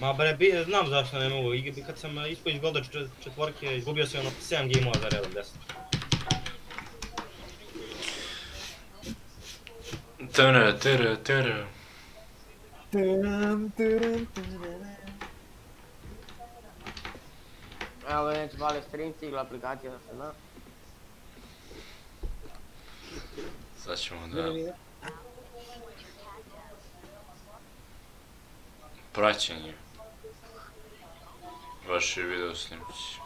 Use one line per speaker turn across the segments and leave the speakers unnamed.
Ma bre, bi- znam zašto ne mogu, I kad sam ispao iz Golda čet- četvorke, izgubio sam ono 7 gameova za redom, 10.
Tere, tere, tere.
Evo već vale stream, stigla aplikacija da se na.
Sad ćemo da... Praćenje. Vaši video snimci.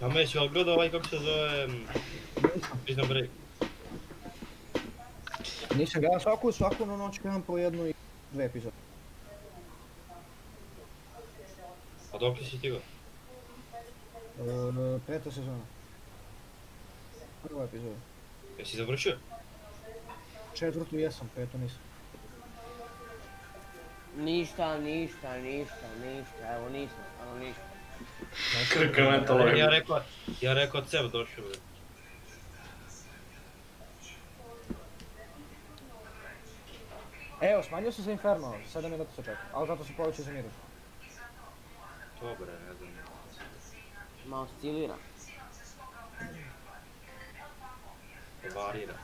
A Messi, ali gledao ovaj kako se zove... Prison Break.
Nisam gledao svaku, svaku na noć gledam po jednu i dve epizode.
A dok si stigao?
E, peta sezona. Prva epizoda.
Jesi završio?
Četvrtu jesam, petu nisam.
Ništa, ništa, ništa, ništa, evo nisam, stvarno ništa.
Krka
Ja rekao, ja rekao cev došao.
Evo, smanjio sam za Inferno, 7 minuta se čeka, ali zato sam povećao za Mirror.
To bre, ne znam.
Malo stilira.
Varira.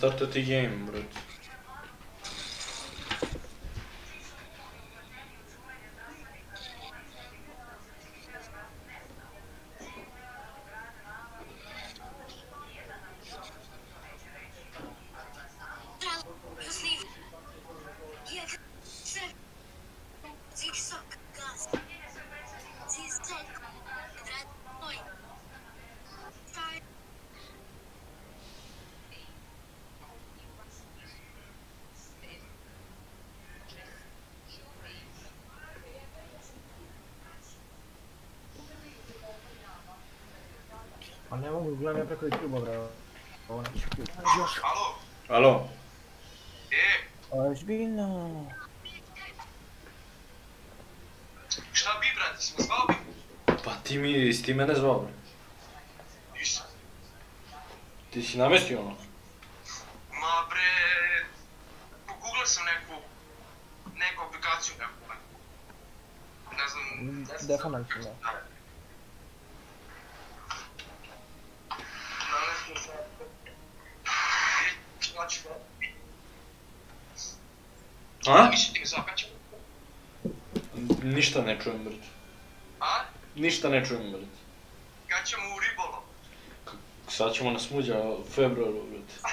Voli nam startati game, brat.
Ne mogu, gledam ja preko YouTube-a, bre. Ovo neću Još.
Alo,
Alo,
e,
Ozbiljno.
šta bi brate, si me zvao bi?
pa ti mi, si ti mene zvao, bre.
Nisam.
Ti si namestio ono?
Ma bre, pogooglao sam neku, neku aplikaciju neku. Ne znam, ne znam.
Da.
Nalazio sam. E, šta ću da?
A? Ništa ne čujem, brat.
A?
Ništa ne čujem, brat.
Kad ćemo u ribolov?
Sad ćemo na smuđa u februaru, brat.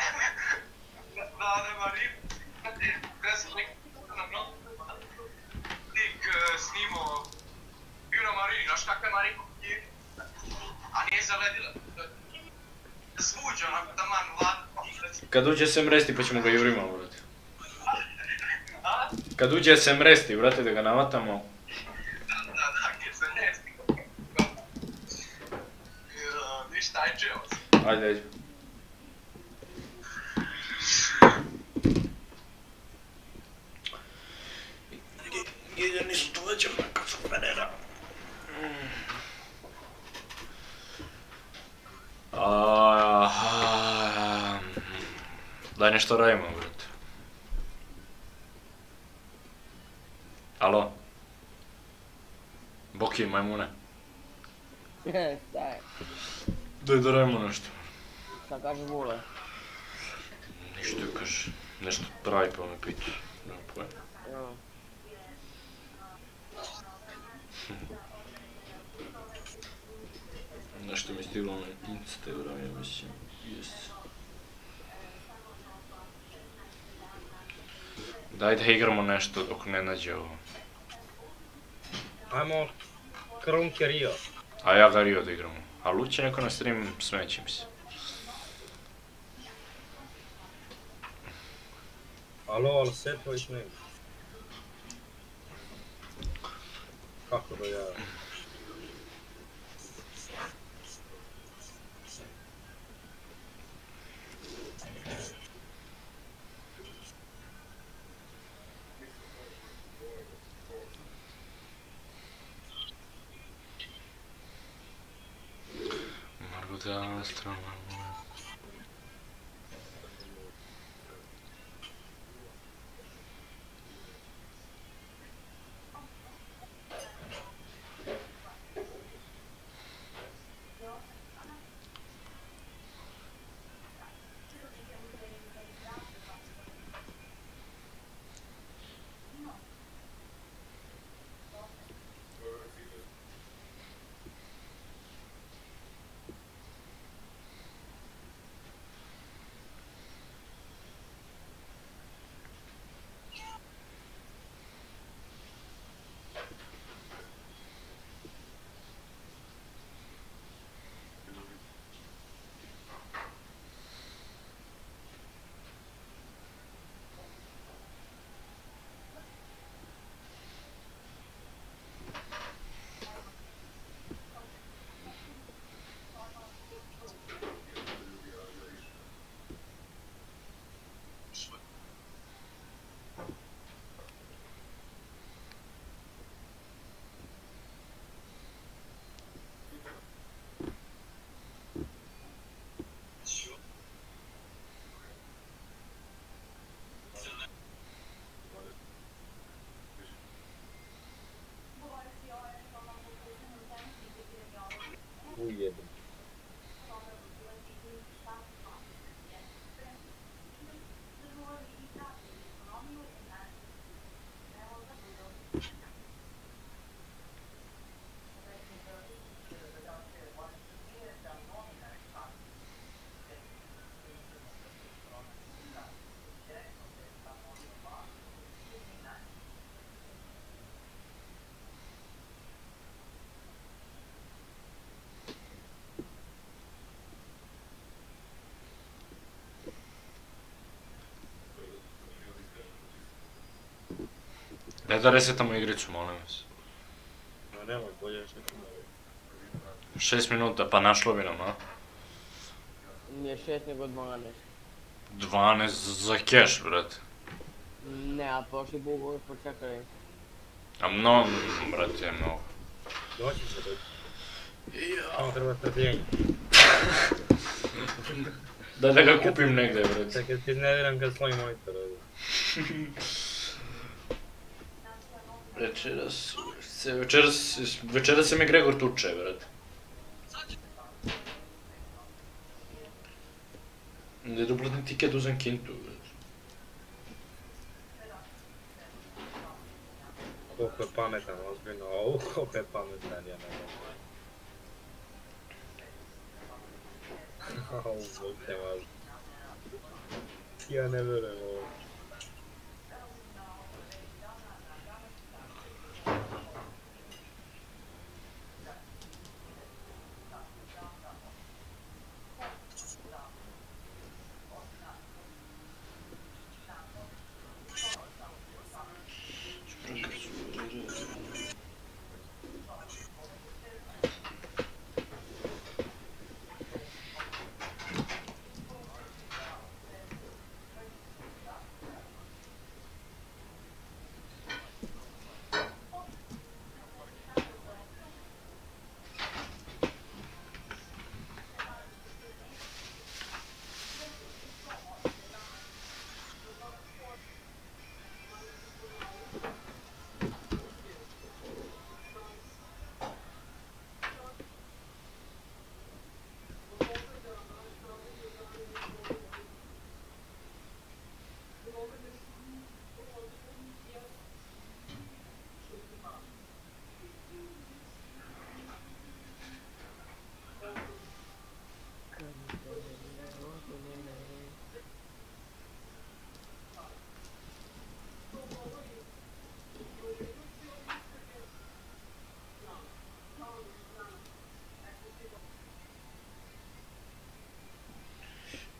Da, nema rib. E, ne znam, nek... e, snimao, bio na marini, znaš kakva je marina? A nije zaledila. Smuđa, onako taman vlada.
Kad uđe se mresti pa ćemo ga jurima, brat. Kad uđe se mresti, brate, da ga navatamo. pitch. No puedo. No. Na što mi stiglo na 15 eura, ja mislim, jest. Daj da igramo nešto dok ne nađe ovo.
Ajmo Krunke Rio.
A ja ga Rio da igramo. A Luće neko na stream smeće se.
Alo, ali sve tvojiš ne. Kako da ja...
Margot Astra,
Ujebem.
Ne da resetamo igricu, molim vas.
Ma nemoj, bolje još nekom
Šest minuta, pa našlo bi nam, a?
Nije šest nego 12.
12 za cash, brate.
Ne, a prošli put uvijek počekali.
A mnogo, brate, mnogo.
Doći će doći. Samo treba strpljenje.
Da, da ga kupim negdje, brate.
Čekaj, ti iznerviram kad svoj monitor ovdje
večeras, se večeras, večeras se mi Gregor tuče, brate. Не добре не ти кеду
за. Колко е паметен, озбино, о, колко е паметен, я не знам. Ау, бог е важно. Я не верю.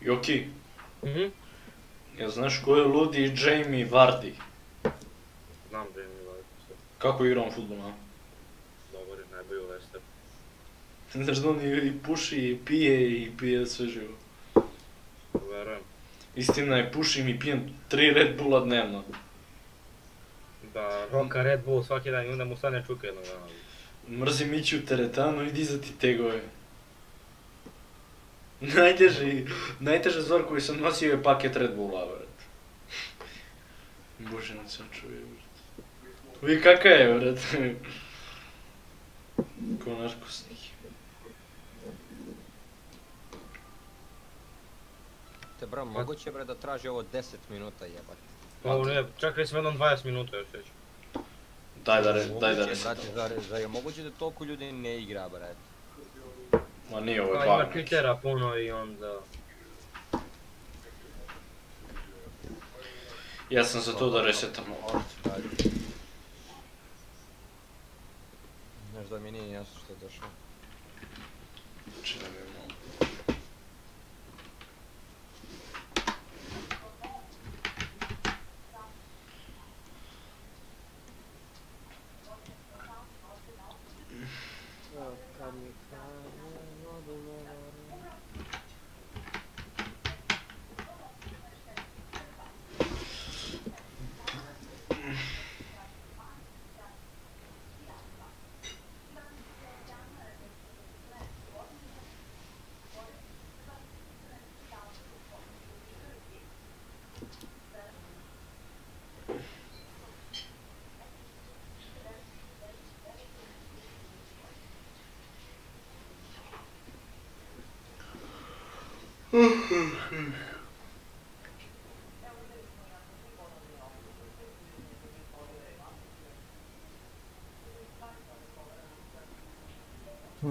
Joki,
Mhm.
jel znaš ko je ludi Jamie Vardy?
Znam da je mi važno.
Kako igra on futbol, a?
Dobar je, najbolji u Leicester.
Znaš da on i, i puši, i pije, i pije sve živo.
Verujem.
Istina je, pušim i pijem tri Red Bulla dnevno.
Da roka Red Bull svaki dan i onda mu stane čuka jednog dana.
Mrzim ići u teretanu i dizati tegove. Najteži, najteža stvar koju sam nosio je paket Red Bulla, vrat. Bože, ne sam čuje, vrat. Vi kaka je, vrat. Ko narkosnik.
Te bro, moguće bre da traži ovo 10 minuta jebat.
Ovo ne, čekali smo jednom 20 minuta još već.
Daj da, re, daj da
zar, zar je moguće da toliko ljudi ne igra, brate?
Ma nije ovo
Pa
je
ima
bug.
Twittera puno i onda...
Ja sam za to da resetam ovo.
Znaš da mi nije jasno što je došlo.
Znači da mi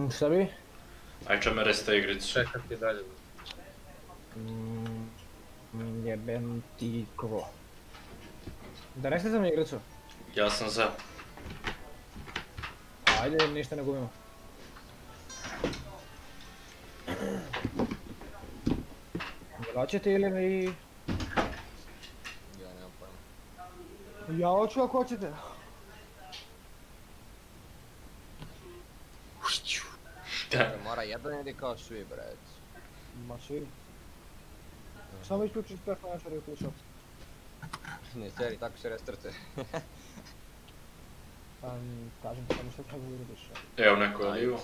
Sebi? A
czemu resta gry
3? Czekam ci dalej. Nie
wiem ti
kogo. Да не сте за ми играчо? И
аз съм за.
Айде, ние ще не губим. Hoćete ili mi...
Ja nemam pojma.
Ja hoću ako hoćete.
To mora jedan ili kao svi, brate?
Ma svi. Samo isključiš peh na i uključio.
Ne, seri, tako se restartuje.
Pa kažem ti samo što treba uradiš.
Evo neko je livo.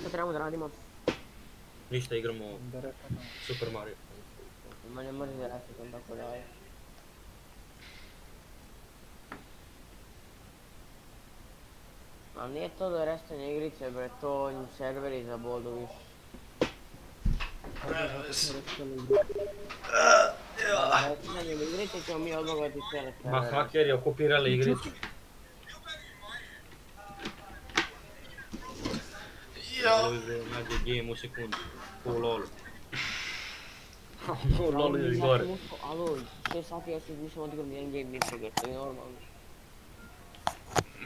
Šta trebamo da radimo?
Ništa igramo. Super Mario.
Manje mrzi da resetam tako dalje. A nije to da restanje igrice bre, to im serveri za bodu više. Restanje igrice ćemo mi odlogati cijele
Ma
servere.
hakeri okupirali igricu. zdaj najbolj game v sekundi. Po lolu. Po lolu
je
gore.
Ano, sve svaki ja se nisam odigram jedan game nisam igra, to je normalno.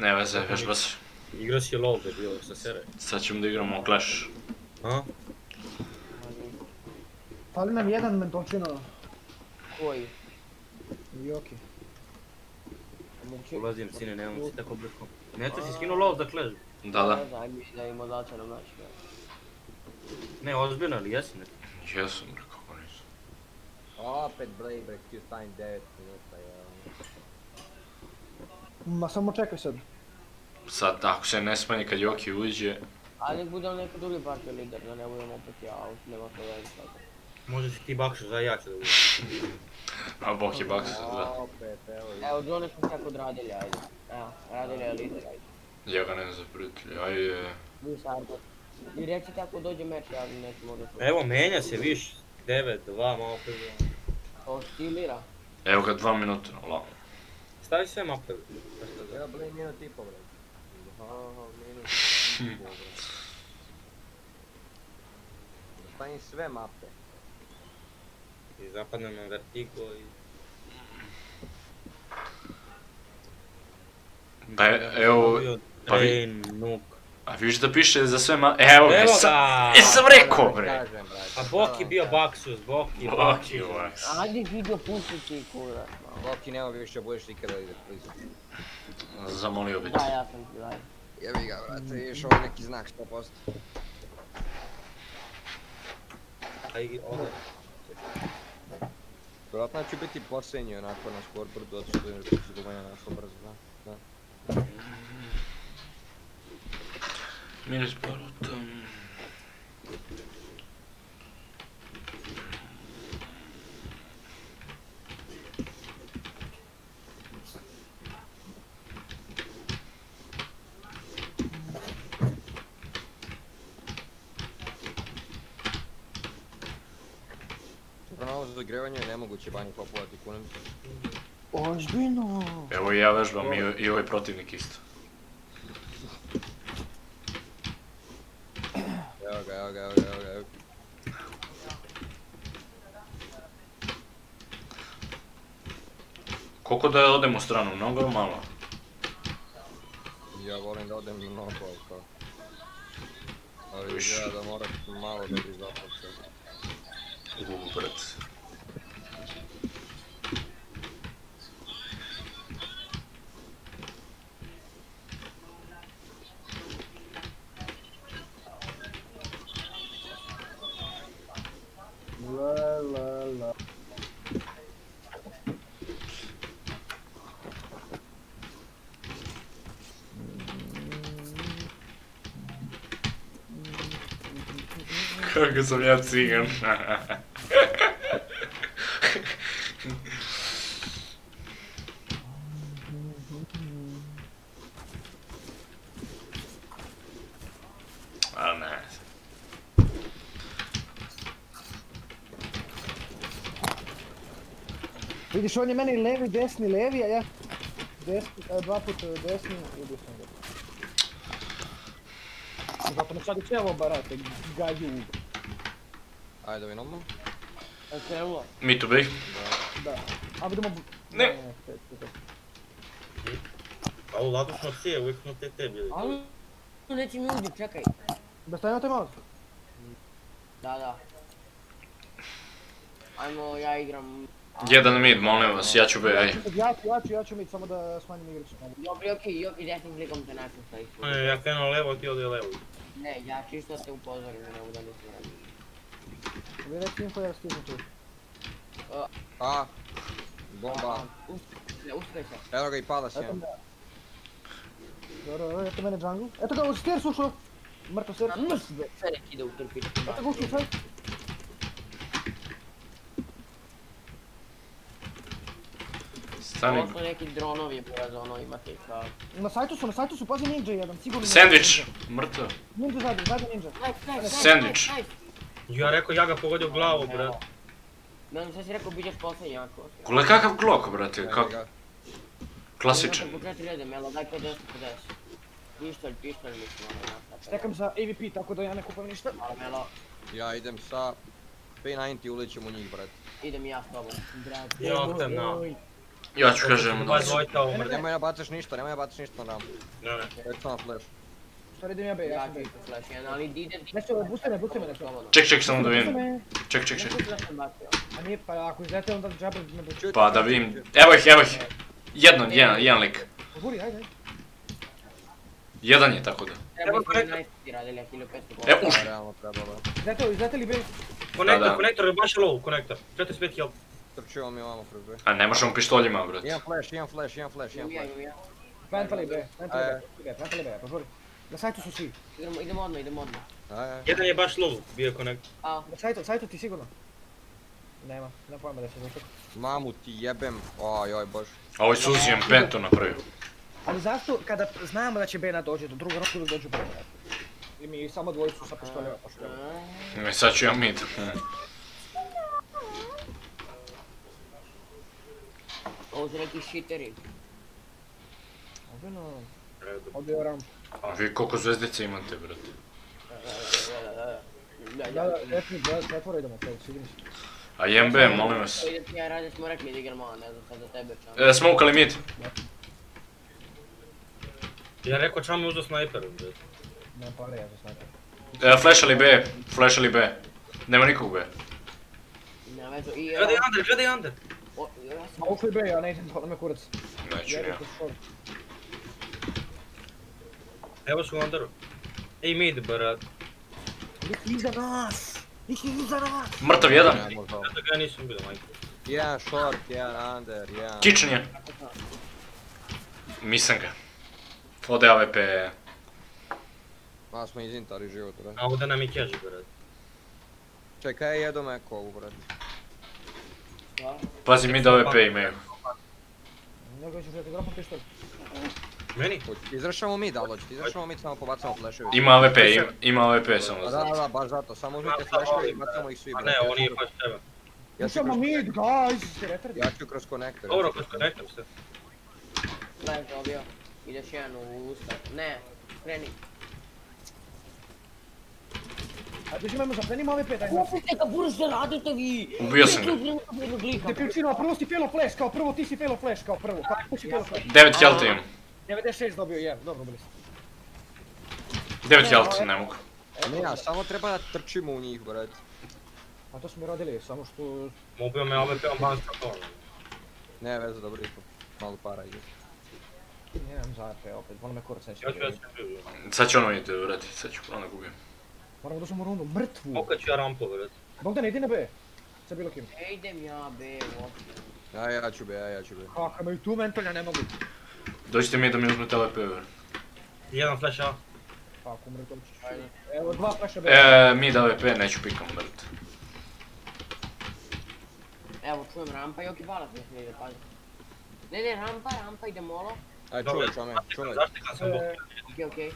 Ne veze, veš bas.
Igra si je lol, da je bilo, sa sere.
Sad ćemo da igramo Clash.
A?
Fali nam jedan mentočino.
Koji?
Joki.
Ulazim sine, nemam si tako blisko. Ne, to si skinuo lov za Clash.
Da, da.
Da, da, ajmiš da im odlačaram naš.
Ne, ozbiljno, ali jesi ne?
Jesam, bre, kako nisam.
Opet Blade break, Q time 9 minuta, ja.
Ma samo čekaj sad.
Sad, ako se ne smanji kad Joki uđe,
Ali nek bude neki drugi partij lider, da ne budemo opet ja, ali nema to veze sada.
Može si ti bakšu za ja ću da budem.
a bok je bak sad, da.
Opet, evo.
Evo, drone smo tako odradili, ajde. Evo, radili je lider, ajde.
Ja ga ne znam za prijatelja, ajde.
Vi sad. I recite ako dođe meč, ja neću možda to.
Evo, menja se, viš. 9, 2, malo pre.
To stilira.
Evo ga dva minuta, lamo.
Stavi sve mape.
Evo Blade minut i po, brate. Aha, minut i po, brate. Stavim sve mape.
I zapadne na vertigo i...
Pa evo, pa vi,
Ej, nuk.
A vidiš da piše za sve ma... Evo ga,
Evo
sam,
ga!
e, sam rekao bre.
Kažem, brate.
A Boki bio Baksus, Boki,
Boki,
Boki.
Ajde video pusti ti kurac.
Loki nema više, budeš nikada ide blizu.
Zamolio bi te.
Da, ja sam ti daj.
Jebi ga, brate, vidiš ovo je neki znak 100%.
Aj, ode.
Vjerojatno ću biti posljednji onako na scoreboardu, zato što je našlo brzo, da. da.
Минус пар
от... Канал за загреване няма го чебани по плати
конем.
Ожбино! Evo ja vežbam i, i ovaj protivnik isto.
Evo ga, evo ga, evo ga, evo ga, evo ga.
Koliko da odem u stranu, mnogo ili malo?
Ja volim da odem na nogu, ali izgleda da moraš malo da bi zapad sebe.
U, brat.
La la la.
Kako sam ja cigan.
Vidiš, on je meni levi, desni, levi, a ja desni, e, dva put e, desni, ubio sam ga. Zato me sad i cijelo barate, gaju.
Ajde da vidimo.
Je krenulo?
Me to be.
Da. A vidimo...
Ne.
A u ladu smo cije, uvijek smo te te bili.
Ali... Neće mi uđi, čekaj.
Da stavimo taj mouse?
Da, da. Ajmo, ja igram...
Jedan mid, molim vas, ja ću be, aj.
Ja ću, ja ću, ja ću mi samo da smanjim igricu.
Joki, joki, joki, desnim klikom te način stojiš.
Ne, Ja krenuo levo, ti ode levo.
Ne, ja čisto te upozorim da ne budu nisam ranije.
Vi reći info, ja stisnem tu.
A, bomba.
Ne, uspaj se.
Evo ga i pada s njim.
Dobro, dobro, eto mene jungle. Eto ga, u stairs ušao. Mrtav stairs.
Mrs, bre, sve nek ide u trpić.
Eto ga ušao sad.
Stani.
Ovo su neki dronovi, buraz, ono imate kao...
Na sajtu su, na sajtu su, pazi ninja jedan, sigurno.
Sandvič, mrtav.
Ninja zadnji, zadnji ninja.
Sandvič.
Ja rekao, ja ga pogodio u glavu, bre.
Ne znam, sad si rekao, bit ćeš posljednji jako.
Gle kakav glok, brate,
Evo
kak...
ga.
Klasičan.
Po četiri rede, Melo, daj kod 10 po 10. Pištolj, pištolj mislim, ono, nasta.
Stekam za AVP, tako da ja ne kupam ništa.
Hvala, Melo.
Ja idem sa P90 ulećem u njih, brate.
Idem i ja s tobom. Brate,
Ja te na.
Ja ću kažem,
dvojta umre.
Nemoj da bacaš ništa, nemoj da bacaš ništa na rampu.
Ne, ne.
Već sam flash.
Šta idem ja be, ja
Ja
sam
isto flash jedan, ali idem...
Nešto, buste me, buste me nešto.
Ček, ček, samo da vidim. Ček, ček, ček.
Da.
A nije, pa ako izlete onda džabe me dođe.
Pa da vidim. Evo ih, evo ih. Jedno, jedan, jedan lik.
Guri, ajde, ajde.
Jedan je tako da.
Evo,
bi 11 ti radili, a 1500
Evo,
Da,
uš.
realno trebalo.
Izleteli, izleteli be.
Konektor,
da.
konektor je baš low, konektor. 45 health.
Trčio mi ovamo kroz B.
A ne možemo pištoljima, brate.
Imam flash, imam flash, imam flash, imam flash.
be, plantali
E.
be, plantali be, požuri. Na sajtu su svi.
Idemo, idemo odmah, idemo odmah.
Jedan je baš low, bio.
A,
Na sajtu, sajtu ti sigurno. Nema, nema pojma da se zato.
Mamu ti jebem. Oj, oj, bož.
A ovaj Suzijem pento napravio.
Ali zašto kada znamo da će Bena dođe do drugog roku da dođu Bena? I mi samo dvojicu sa pištoljeva pošljamo.
E, Sad ću ja mid.
Ovo su neki shiteri.
Ovdje
Redu.
Ovdje je ramp.
A vi koliko zvezdice imate, brate.
Da,
Da, da, retni, da, pretvore idemo, to sigurno si.
A JMB, molim vas.
Ja rade smo rekli da igramo, a ne znam sad za tebe čam.
E, smokali mid.
Ja rekao čao mi uzeo snajper, bre.
Nemam pare ja za snajper.
E, flashali B, flashali B. Nema nikog B.
Nema veze. I
Gledaj under, gledaj under!
O, ja sam
Ma ušli B, ja ne idem, boli me kurac.
Neću ja.
Evo su u underu. Ej mid, brat.
Lik iza nas! Lik iza nas!
Mrtav jedan.
Da ga nisam bio, majko.
Jedan short, jedan under, jedan...
Kitchen je. Mislim ga. Ode AWP.
Malo smo izintali život, bre.
A ovdje nam je cash, brat.
Čekaj, jedu meko ovu, bre.
Pazi mi da AWP imaju.
Nego ću žeti dropom pištolj.
Meni?
Izrašamo mid, ali hoćete, izrašamo mid, samo pobacamo flasheve.
Ima AWP, ima, ima AWP samo
Pa
za.
Da, da, da, baš zato, samo uzmite flasheve i bacamo ih svi,
A ne, ovo nije baš tebe.
Ja ću kroz-
mid, guys! Ste retardi?
Ja ću kroz konektor.
Dobro, ko ste rekli ste.
Flash dobio. Ideš jedan u usta. Ne, kreni.
Ajde, uzimajmo za plenima ove pet, ajde.
Kupite ga što radite vi!
Ubio sam ga.
Te pilčino, prvo si failo flash, kao prvo ti si failo flash, kao prvo. Kako si failo flash?
9 health imam.
96 dobio je, dobro bili ste.
9 health, ne mogu.
Ne, ja, samo treba da trčimo u njih, bre.
A to smo radili, samo što...
Ubio me AWP-om ban skapon.
Ne, veze, dobro isto. Malo para ide.
Nemam za AP opet, volim me kurac neće.
Sad će ono ide vrati, sad ću ono gubim.
Moramo da smo rundu, mrtvu.
Koliko ću ja rampu, brat?
Bogdan, idi na B. Sa bilo kim.
Ne idem ja be, uopće.
Ja, ja ću be, ja, ja ću be.
Kako imaju tu mentolja, ne mogu.
Dođite mi da mi uzmete AWP. vrati.
Jedan flash A.
Kako umre to ćeš. Evo, dva flasha B.
E, mid AWP, neću pikam vrati.
Evo, čujem rampa i oki balat ne ide, pazi. Ne, ne, rampa, rampa, ide molo.
Aj, čuvaj, čome, čuvaj.
Zašto sam bok?
E,
Okej, okej.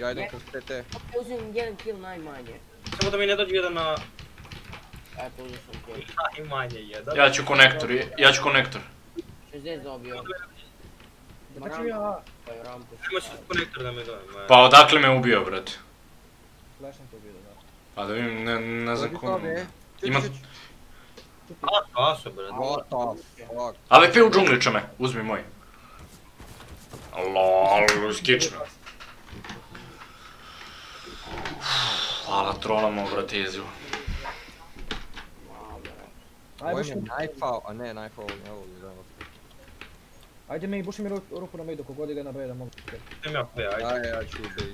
Ja idem kroz TT.
Okay, uzmem jedan kill najmanje.
Samo da mi ne dođe jedan na...
Eto, uzeo sam kill.
Najmanje jedan.
Ja ću konektor, ja ću konektor.
60 dobio.
ću ja...
Pa je rampu.
Ima se konektor da mi dojem.
Pa odakle me ubio, brate?
Flash sam to bio, da.
Pa da vidim, ne, ne znam kom. Ima-
A, aso, brat.
What the fuck?
AWP u džungli čame, uzmi moj. Lol, skično. Hvala trolamo, brate, jezivo.
Ajde,
Ovo
buši
je
mi,
najfao, a ne najfao, evo, da.
ajde mi, buši mi ru- rupu na midu, kogod ide na B da mogu.
Idem ja pe, ajde.
Ja, ja ću be.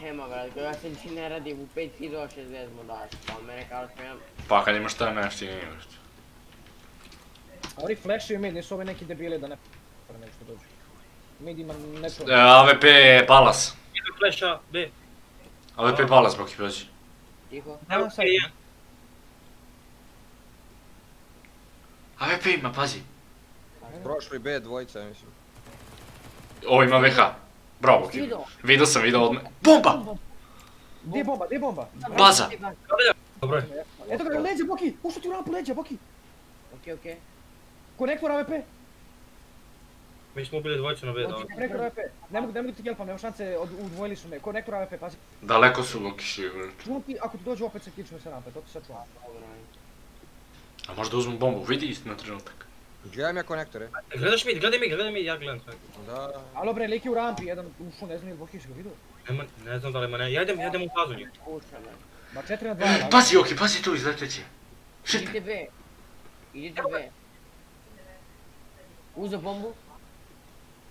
Nema, brate, ja sam ti ne radim u 5060 mu daš, pa mene kao imam...
Pa kad imaš taj nešto nije, brate.
A oni flashuju mid, nisu ovi neki debili da ne... Pre nego što dođu. Mid ima nešto...
E, AWP je palas.
Idem flash A, B.
AWP je palas, bok i pazi.
Tiho.
Evo, okej, jedan.
AWP ima, pazi.
Prošli B dvojica, mislim.
Ovo ima VH. Bravo, Boki.
Vidio?
Sam, vidio odme. Bomba!
Gdje je bomba, gdje je bomba?
Baza.
Dobro je.
Eto ga, leđe, Boki! Ušao ti u rampu, leđe, Boki!
Okej, okej.
Konektor AWP!
Mi smo ubili dvojicu na B.
Konektor AWP! Ne mogu, ne mogu ti kelpam, nema šanse, od, udvojili su me. Konektor AWP, pazi.
Daleko su Boki šiju, brate.
Čuvam ti, ako ti dođu opet se kičme sa rampe, to ti sad čuvam.
A možda uzmu bombu, vidi na trenutak.
Gledam ja konektore.
Gledaš mi, gledaj mi, gledaj mi, ja gledam sve.
Da.
Alo bre, lik je u rampi, jedan ušao, ne znam je Boki, si ga vidio?
Nema, ne znam da li ima ne, ja idem, ja idem u fazu njih.
Ma 4 na 2, ali...
Pazi, Joki, pazi tu, izleteće. Shit.
Idite B. Idite B. Uzo bombu.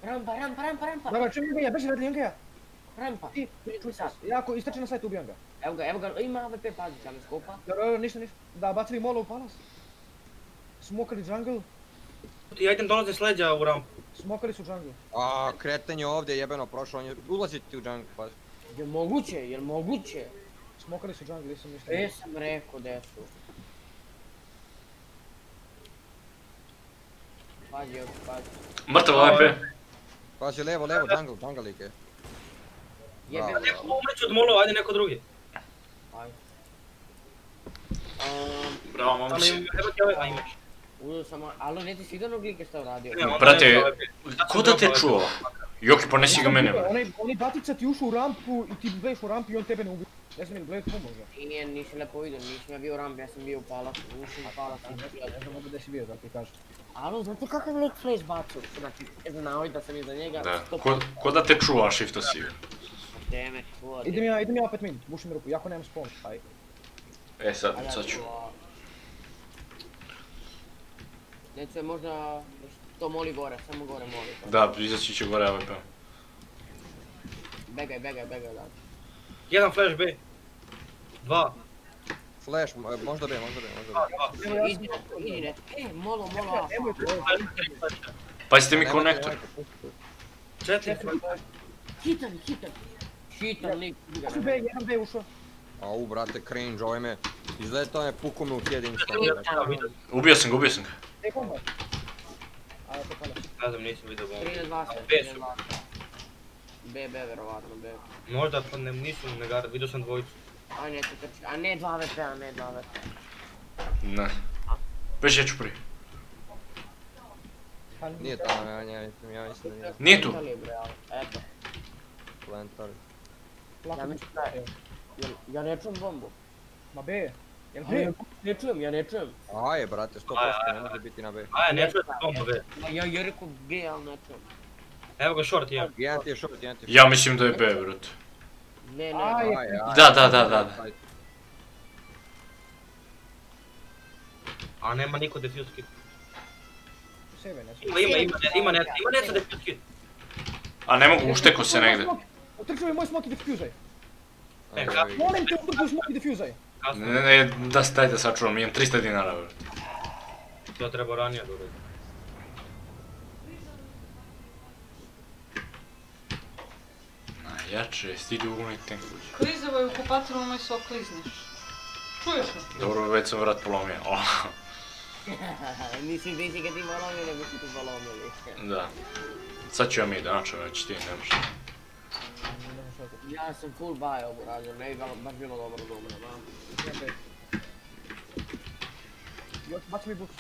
Rampa, rampa, rampa, rampa.
Dobro, čujem ga ja, beži radi njega ja.
Rampa.
Ti,
Čuj sad.
ja ako istrači na sajt, ubijam ga.
Evo ga, evo ga, ima AWP, pazi, sam skopa.
Dobro, dobro, ništa, ništa. Da, bacili molo u palas. Smokali jungle,
Ja idem dolazim s leđa u rampu.
smokali su jungle.
A, kreten je ovdje jebeno prošao, on je ulazi ti u junk, pa.
Jel moguće, jel moguće?
Smokali su jungle, nisam ništa.
E sam rekao da su. Pazi, pazi.
Mrtav AWP.
Pazi, levo, levo, jungle, jungle lik je.
Jebe.
Neko umreću od molova, ajde neko drugi.
Ajde. Um,
Bravo,
Ali
momci.
evo ti ovaj, a imaš.
uzeo sam, alo, ne ti si vidio onog lika što je uradio?
Brate. Ko da te čuo? Joki, ponesi ga mene.
Onaj, onaj batica ti ušao u rampu i ti veš u rampu i on tebe ne ubije. Ja sam im Blade pomože.
Nije, nisi lepo vidio, nisam ja bio u rambi, ja sam bio u palacu, nisam u palacu.
Ne znam onda da si bio, da ti kažem.
Alo, znate kakav lik flash bacu? Znači, znao da sam iza njega.
Da, ko, ko da te čuva shifta si.
Teme, čuo.
Idem ja, idem ja opet min, bušim ruku, jako nemam spawn, aj.
E sad, sad ću.
Neće možda, to moli gore, samo gore moli.
Da, izaći će gore AWP.
Begaj, begaj, begaj, da.
Jedan flash B. Dva.
Flash, mo- možda bi, možda bi, možda
ne. E, molo, molo,
to.
Pazite mi konektor.
Četiri flash.
Hitan, hitan. Hitan lik.
Ušao B, jedan B ušao.
Au, brate, cringe, ovaj me, izletao me, pukao me u
vidim.
Ubio sam ga, ubio sam ga.
Айде, попаля.
Казвам, не съм видал бомба.
3 на 2 Бе, супер. Бе, бе, вероятно, бе. Може
да паднем нисо, не гара, видал съм двоицу.
А не, тук е А не, 2 ВП, а не, 2
ВП. Е, не. Беше
чупри.
Nije tamo, ja nije, mislim, ja mislim da nije.
Nije tu?
Eto.
Plantar.
Ja mislim da je. Ja ne čujem bombu.
Ma be. Jel B?
ne čujem, ja ne čujem.
Aj, brate, 100% ne može biti na B.
Aj, ne čuje se bomba B.
Ja, ja rekao G, ali ne čujem.
Evo ga short jedan.
Jedan ti je short, jedan ti je
Ja mislim da je B, brate.
Ne, ne,
Aj.
Da, da, da, da. da.
A nema niko defuse kit.
Sebe, ne
Ima, ima, ima, ima, ne, ima neca defuse kit.
A ne mogu, ušteko se negde.
Utrčuj mi moj smoke i defuzaj.
Aj,
E,
aj,
Molim te, utrčuj smoke i defuzaj.
Ne, ne, da, daj da sačuvam, imam 300 dinara,
to treba ranije da uradim.
Najjače, stidi u moj tank uđe.
Klizavaj u kupatilu moj sok klizneš. Čuješ me?
Dobro, već sam vrat polomio.
Mislim da si ga ti polomili, nego si ti polomili.
da. Sad ću ja mi da načem, već ti ne možeš.
Ja sam full buy ovu radio, ne bi bilo- baš bilo dobro dobro, da.
Još, baci mi buks.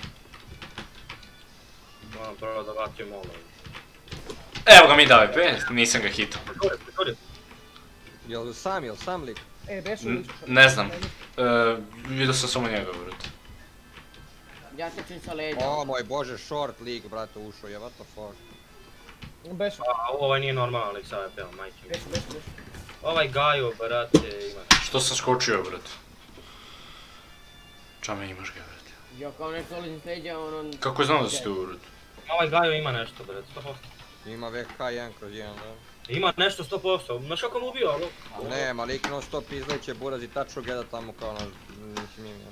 Moram prvo da vratim ovo.
Evo ga mi da AWP, nisam ga hitao.
Jel sam, jel sam lik?
E, B su
N-
isto.
ne znam. E, vidio sam samo njega, brate.
Ja se čim sa leđa.
O moj bože, short lik, brate, ušao je, what the fuck.
B su,
A, ovaj nije normalan lik sa AWP-om, majke.
B su, B su, B su.
Ovaj Gajo, brate, ima.
Što sam skočio, brate? Čame imaš ga, brate.
Ja kao nešto olizim s leđa, ono...
Kako je znao da si tu, brate?
Ovaj Gajo ima nešto, brate, 100%.
Ima VK 1 kroz 1, da.
Ima nešto 100%, znaš kako mu ubio, alo?
Nema, lik non stop izleće buraz i tačno gleda tamo kao na... Mislim im ja.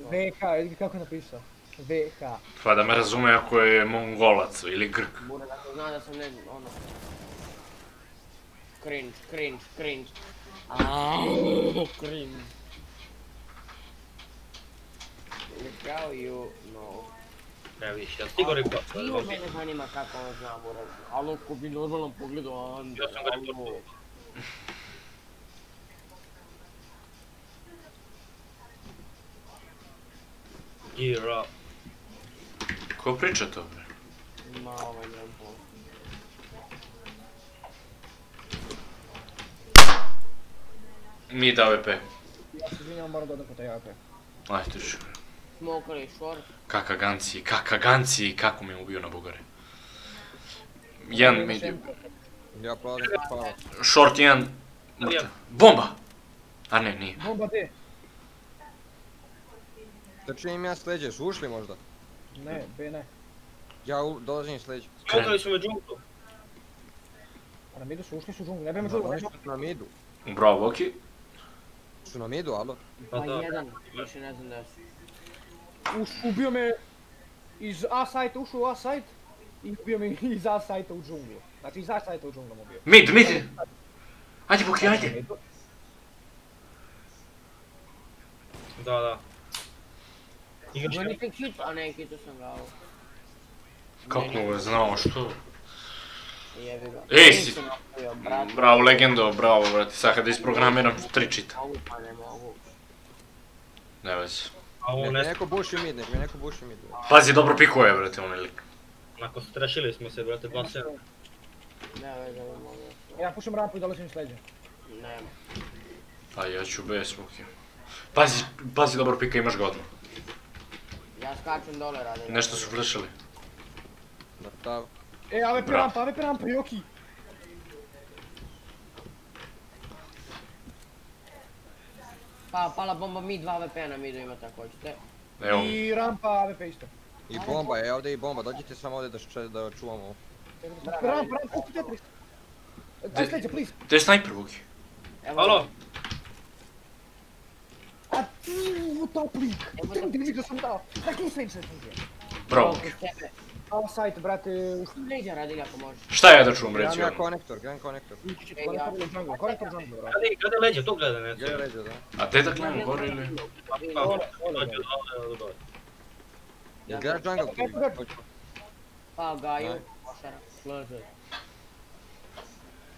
VK, vidi kako je napisao. VH.
Pa da me razume ako je mongolac ili grk.
Bude da se zna da sam ne, ono... Cringe, cringe, cringe. Aaaa, cringe. How you know.
Jel ti
mene zanima kako on zna Buraz. Ali ako bi normalno pogledao, onda...
Ja sam. Gear up.
Ko priča to, bre?
Ma ovaj znam.
Mi da AWP.
Ja se izvinjam, moram da odem po taj AP.
Ajde, ću.
Smokali short.
Kaka ganci, kaka ganci, kako me ubio na bugare. Jedan medium.
Ja kroz palac.
Short jedan. mrtav. Bomba! A ne, nije.
Bomba D.
Trči im ja s leđa, su ušli možda?
Ne, B ne.
Ja u- dolazim s leđa.
Smokali su me džunglu.
A na midu su ušli su džunglu, ne
Ma,
čulo.
Oni su na midu.
Bravo, Voki.
Su na midu, alo?
Pa
Pa
da.
jedan, više ne znam da su.
Ubio me iz A sajta, ušao u A sajt i ubio me iz A sajta u džunglu. Znači iz A sajta u džunglu mu ubio.
Mid, mid! Ajde, Voki, ajde!
Da, da. Igraš
Ma nisam hit, a ne, hitao sam ga, ali...
Kako je znao, što?
Jebi ga.
Ej, si-. Bravo, legendo, bravo, brate. Sad kada isprogramiram, tri čita.
Mogu pa ne mogu.
Ne vezi.
A ovo
Nek me
ne
neko buši mid, nek me neko buši mid.
Pazi, dobro pikuje, brate, onaj lik.
Nakon strašili smo se, brate, 2-7.
Ne veze, ne mogu.
Ja pušem rampu i dolazim s leđa.
Nema.
A ja ću bez smoke. Pazi, pazi dobro pika, imaš ga odmah.
Ja skačem dole radim.
Nešto su flešali.
Mrtav.
E, AWP
Bravo.
rampa, AWP rampa, Joki.
Pa, pala bomba mi, dva VP na midu imate ako hoćete.
Evo,
I rampa, AWP isto.
I bomba, je ovdje i bomba, dođite samo ovdje da, da čuvamo.
Rampa, rampa, Tetris. S leđa, please.
gdje je snajper Vuki?
Evo,
A tu toplik!
Ten
dywizja
są
dał!
Takim sensie Bro. Outside,
brat. Laser, Radyga pomoże.
Šta ja da ću
umreći?
Gram
ja konektor, gram konektor.
Konektor jungle, konektor jungle, brat.
Gledaj, gledaj leđe, tu gledaj
nešto.
A te da gledam, gore ili?
Jel gledaj jungle tu?
Pa
ga,
imam košara.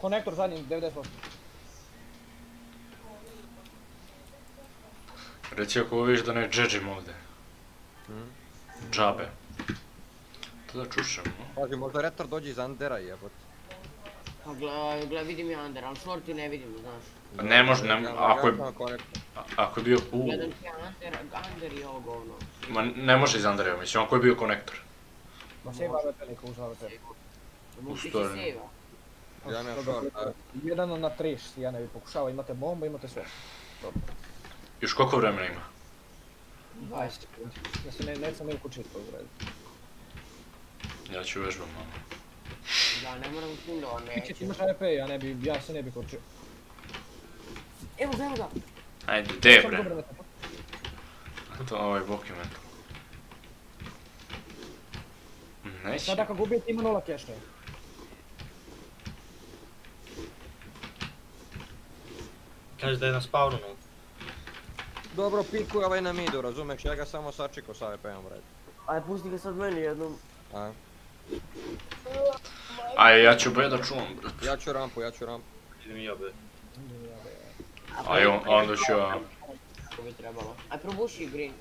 Konektor zadnji, 90%.
Reci ako vidiš da ne džedžim ovdje.
Mhm.
Džabe. To da čušem, no?
Pazi, možda retar dođe iz Andera jebote.
Pa, gle, gle, vidim ja under, ali shorty ne vidim, znaš.
Ne može, ne-
Gledam-
ako je- Ako je bio, uuu,
Gledam ti ja under, under i ovo govno.
ma ne može iz Andreja, mislim, ako je bio konektor.
Ma sve AWP neka uz AWP.
Mogu ti
stvarno.
seva.
Ja a
Jedan na treš, ja ne bi pokušao, imate bombu, imate sve.
Još koliko vremena ima?
20 sekundi. Ja se ne, ne sam neko čisto uraditi.
Ja ću vežbam malo.
Da, ne moram
Ti
neću.
imaš AWP, ja ne bi, ja se ne bi kočio.
Evo ga, evo ga.
Ajde, de bre. To ovaj dokument. Neće.
Sad ako gubite ima nula keša.
Kaže da je na spawnu, no.
Dobro pikuje ovaj na midu, razumeš, ja ga samo sačekao sa AWP-om, brate.
Aj, pusti ga sad meni jednom.
A?
Aj, ja ću B da čuvam, brate.
Ja ću rampu, ja ću rampu.
Idem i ja be.
Aj, on, onda ću ja...
Bi trebalo. Aj, probuši green.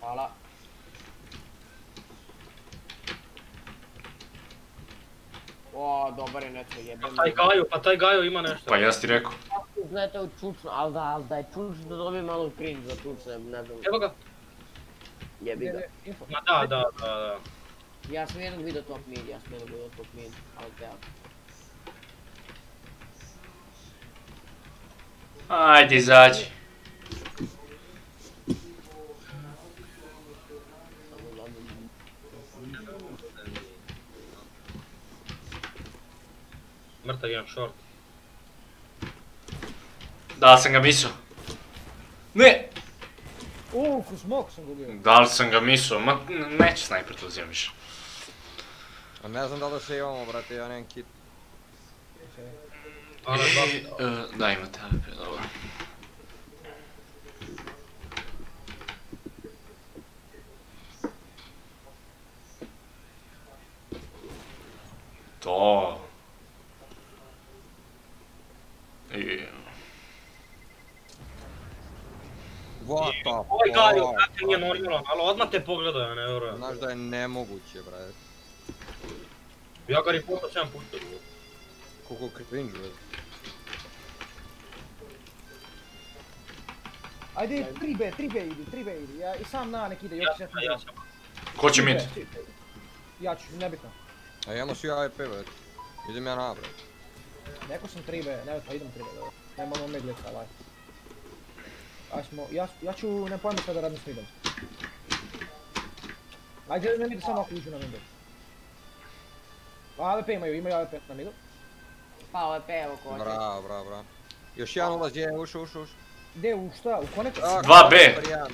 Hvala. O, dobar je neto, jebem.
Taj Gaju, pa taj Gaju ima nešto.
Pa ja si ti rekao.
Gledajte u čučno, ali da, ali da je čučno da dobije malo cringe za čučno, ne znam.
Evo ga.
Jebi ga.
Ma da, da, da, da.
Ja sam jednog vidio top mid, ja sam jednog vidio top mid, ali te
Ajde, izađi.
samo gledam.
Mrtav jedan short.
Da sam ga miso. Ne!
Uf, u smok sam gubio.
Da li sam ga miso? Ma, n- neće snajper to uzimam više.
A ne znam da li da se imamo, brate, ja nemam kit.
I,
dva.
e, da, imate AWP, dobro. To. I,
What the
Ovaj
fuck?
brate, nije normalan, ali odmah te pogledao, ja ne vjerujem.
Znaš da je nemoguće, brate.
Ja ga reportao 7 puta. bro.
Koliko cringe, brate.
Ajde, 3B, 3B idi, 3B idi. Ja i sam na nek ide, još
ja sam.
ko će mid?
Ja ću, nebitno.
A imamo svi AWP, brate. Idem ja na, brate.
Neko sam 3B, ne pa idem 3B, dobro. Nemamo mid ljeca, laj. Aj smo, ja, ja ću, ne pojma sada radim s midom. Ajde, ne mid samo ako uđu na midu. A AWP imaju, imaju AWP na midu.
Pa, ovo je P, evo ko.
Bravo, bravo, bravo. Još jedan ulaz, je, ušu, ušu, ušu.
Gdje, u šta, u konektor?
A,
2B.
konektor jedan.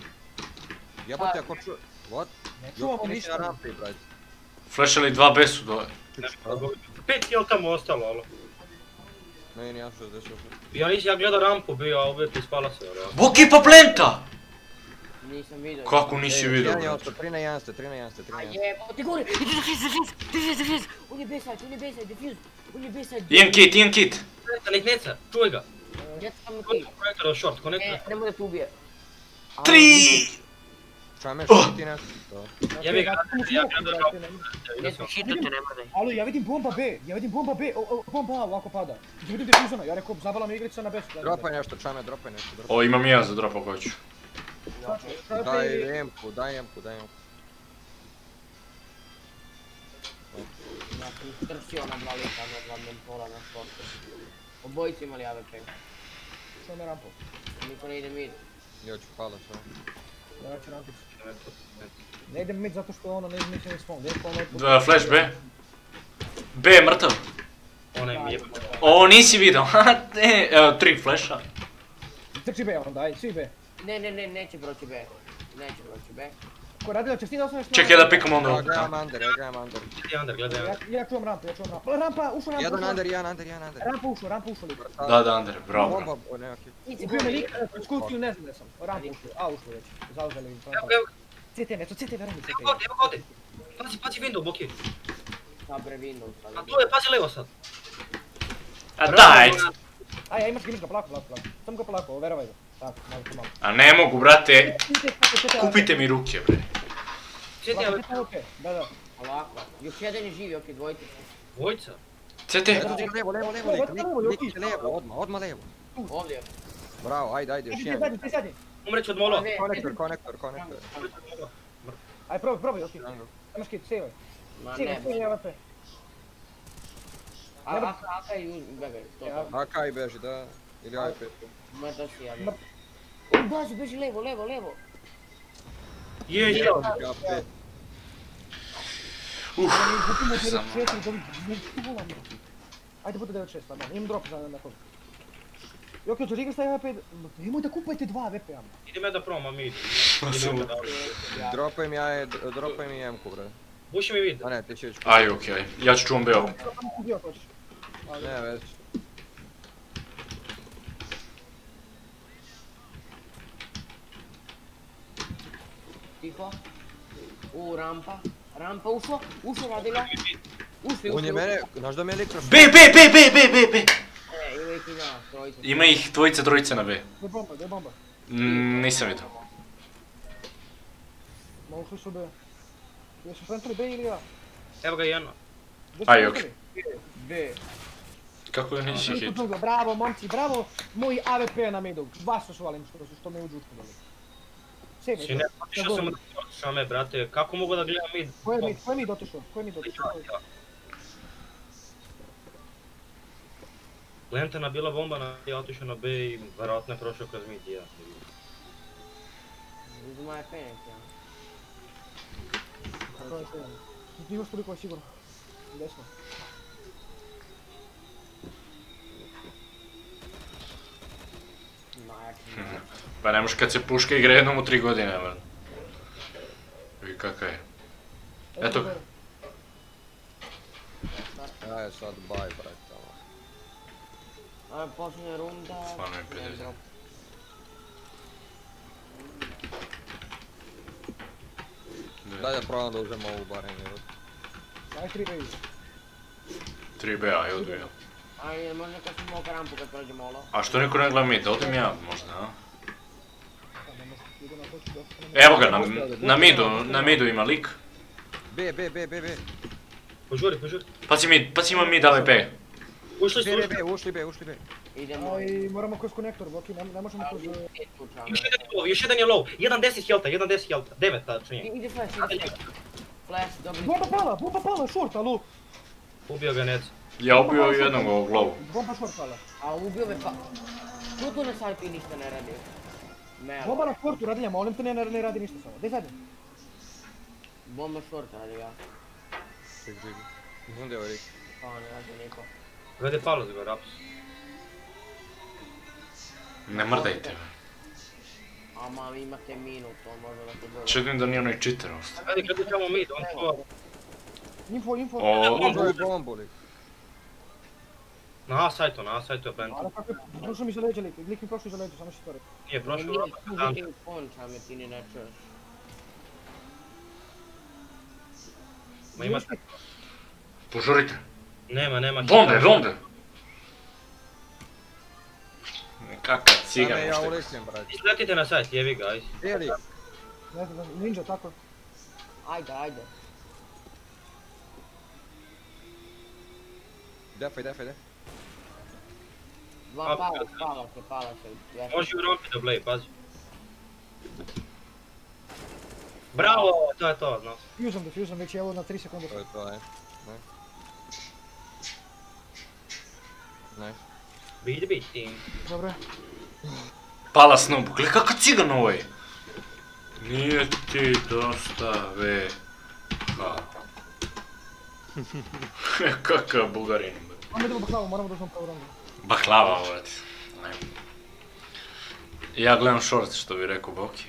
Jebote, ako ču... What?
Ne čuvamo ništa.
na rampi, brate.
Flashali 2B su dole.
Pet kill tamo ostalo, Не,
няма се вдеше.
Я ли си я гледа рампо, би, а обе приспала се,
бе. Буки по плента!
Nisam vidio.
Kako nisi vidio?
1 3 na 1 ste, 3 na 1 ste, 3 na 1 ste.
A jebote, gore! Defuse, defuse, defuse, defuse! On je beside, on je beside, defuse! On je beside.
Imam kit, ian kit!
Neca, nek neca, čuj ga!
Ja sam kit.
Konektor short, konektor.
Ne, nemoj da te ubije.
3!
Čame,
Oh!
što ti nešto? To.
Jebi ga, ja ga držao.
Ne mrdaj.
Alo, ja vidim bomba B, ja vidim bomba B, bomba A ovako pada. I vidim defuzona, ja rekao, zabala mi igrica na besu.
Dropaj nešto, čame, dropaj nešto.
O, imam i ja za drop ako hoću.
Daj emku, daj emku, daj emku.
Ja sam stršio na dva lika, na dva mentola na športu. Obojice imali AWP.
Što me rampo?
Niko ne ide mid.
Ja ću pala samo.
Ja ću rampić. Ne idem mid zato što ono ne idem neće spawn, idem spawn od...
Da, flash B. B je mrtav.
Onaj mi je.
O, nisi vidio. Ha, ne, evo, tri flasha.
Trči B onda, aj, svi B.
Ne, ne, ne, neće proći B. Neće proći B.
Ko radila, ćeš ti da osnoveš na...
Čekaj da pikam
Ja
onda.
gledam under, ja gledam under.
Gledaj under, gledaj
Ja,
under.
ja čuvam rampu, ja čuvam rampu. Rampa, ušao rampa,
Jedan under, jedan under, jedan under.
Rampa ušao, rampa ušao lik.
Da, da, Ander, bravo.
Bomba, o ne, okej.
Ubio me lik, kroz kutiju ne znam gdje sam. Rampa ušao, a ušao već. Zauzeli mi
Evo ga, evo ga,
CT, nešto, CT, verujem mi
evo
CT.
ga ovdje, evo ovdje. Pazi, pazi window, Boki.
Sabre Windows. sad.
A tu je, pazi levo sad.
A daj!
Aj, imaš ga, imaš ga, polako, polako, polako. Samo ga polako, verovaj ga. Tako, malo po malo.
A ne mogu, brate. Kupite mi ruke, bre.
CT, okej, da, da.
Polako. Još jedan je živi, okej, dvojice su.
dvojica.
CT.
Levo, levo, levo,
Evo,
lik,
evo,
lik,
evo,
lik, levo, odmah, odmah levo.
Ovdje.
Bravo, ajde, ajde, još jedan.
Umreću od molo.
Ne,
Konektor, konektor, konektor.
Aj, probaj, probaj, okej. Imaš kit, saveaj.
Ma ne.
saveaj AWP.
A, a, a, i
beži, da. Ili AWP.
Ma da si ja. O, bazi, beži levo, levo, levo.
Je, je.
AWP.
Uf,
Da mi kupimo
samo.
9-6 i dobiti volam. Ajde, bude 9-6, tamo. Imam drop za na kog. Jokio, ćeš igra staje AWP, nemoj da kupajte dva AWP-a.
Idem ja da probam, a mi.
sam-
Dropaj mi ja, dropaj mi emku, bre.
Buši mi vid.
A ne, ti će ići.
Aj, okej. Ja ću čuvam B ovo.
Kupio ako hoćeš.
Ne, već.
Tiho. U, rampa. Rampa ušlo, ušlo radila. Ušli, ušli.
On je mene, znaš da me kroz...
B, B, B, B, B, B, B.
Ne, ima ih i nas, trojica.
Ima ih dvojica, trojica na B.
Gdje je bomba, gdje je bomba?
Mm, nisam vidio.
Ma ušli su B. Jesu plantali B ili ja?
Evo ga jedno.
Aj,
plantali?
B.
Kako je nisi
Niko
hit?
bravo momci, bravo. Moji AWP na midu. Vas su švalim što, što me u džutku
Сега, Ще не
ще да съм слушаме, брате. Како мога да гледам и... Кој
ми, кој е ми дотошо? Кој е ми дотошо? Е Лента на била бомба на
ја отишо на Б
и веројатно прошо кроз ми тија. Дома е пенет,
ја.
Ти имаш толико сигурно. Десно. Па не може като се пушка играе едно му 3 години,
брат.
И как е? Ето. Е,
ай, сладбай, брат.
Ай, почне
рунда.
Това
ми
е пиде. Дай да пробвам да взема обарение.
Дай 3 бе.
3 бе, ай, отбивам.
Ajde, možda kad smo mogu rampu kad prođe molo.
A što niko ne gleda mid? Odem ja, možda, a?
Pa.
Evo ga, na, na midu, na midu ima lik.
B, B, B, B, B.
Požuri, požuri.
Pazi mid, pazi ima mid AWP.
Ušli su,
B, B,
ušli.
B, ušli B, ušli B.
Idemo.
Aj, moramo kroz konektor, Boki, ne, ne možemo kroz...
Još jedan je low, još jedan je low. Jedan 10 helta, jedan 10 helta. 9 tačnije.
Ide flash, ide flash. Flash, dobri.
Bomba pala, bomba pala, short, alu.
Ubio ga Nec.
Ja ubio jednog ovog low.
Bomba short pala.
A ubio me pa... Što tu na sajtu i ništa ne radi? Melo.
Bomba na shortu, radilja, molim te, ne, ne, ne radi ništa samo. Gdje zadnji?
Bomba short radi ga.
Ček, ček. Bunde ovaj lik.
Pa ne radi niko.
Vede Pavlo zbog Raps.
Ne mrdajte me.
Ama vi imate minut, on može da se dobro.
Čudim da nije onaj cheater ostao.
Vedi kad tamo mid, on to...
Info, info.
O,
je bombu lik.
Na A sajtu, na A sajtu je
je, prošao mi za leđa lik, lik mi prošao za leđa, samo što to reći.
Nije prošao
Nije
Raps.
tu
Dan.
vidim konča me ti ni ne čuješ.
Ma ima...
požurite.
Nema, nema.
Bombe, bombe! Kaka ciga
Dame, ja
možete.
uliknem, brate.
Izletite na sajt, jevi ga, ajde.
Gdje lik?
Ne znam, ninja, tako.
Ajde, ajde.
Defaj, defaj, defaj.
Dva
Pa,
pala, pala se, pala se. Ja
Može u Ropi da blej, pazi. Bravo, to je to, no.
Fuzam, defuzam, već je evo na 3 sekunde.
To je to, aj. Nice. Nice.
Biti biti.
Dobro.
Pala snobu, gle kakav cigan ovaj. Nije ti dosta ve... Ha. Kakav bugarin.
Ajmo idemo baklavu, moramo da uzmem prvu rundu.
Baklava, vrat. Ja gledam short, što bi rekao Boki.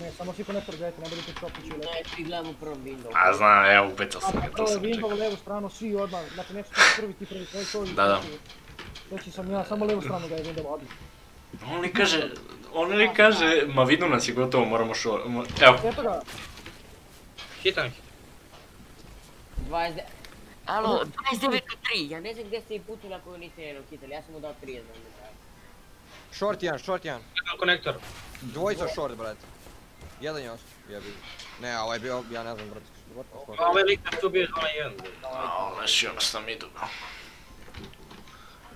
Ne, samo si ne pregledajte, ne budete čopići ili...
Ne, ti gledamo prvom window.
A znam, ja
upetao
sam ga,
to
sam čekao.
Window, levu stranu, svi odmah, znači neću ti prvi, ti prvi, to je to.
Da, da.
Reći sam ja, samo levu stranu ga je window odmah.
On li kaže, on li kaže, ma vidu nas je gotovo, moramo short, evo.
Eto ga.
Hitan.
29. Alo, 29 u 3, ja ne znam gdje ste i putili ako niste jednog hitali, ja sam mu dao 30 za kraj.
Short jedan, short jedan.
Jedan konektor.
Dvojica short, brat. Jedan je ostao, jebi. Ne, ovaj je bio, ja ne znam, brat.
Ovaj lik nas tu bio onaj jedan.
a znači ono sam idu.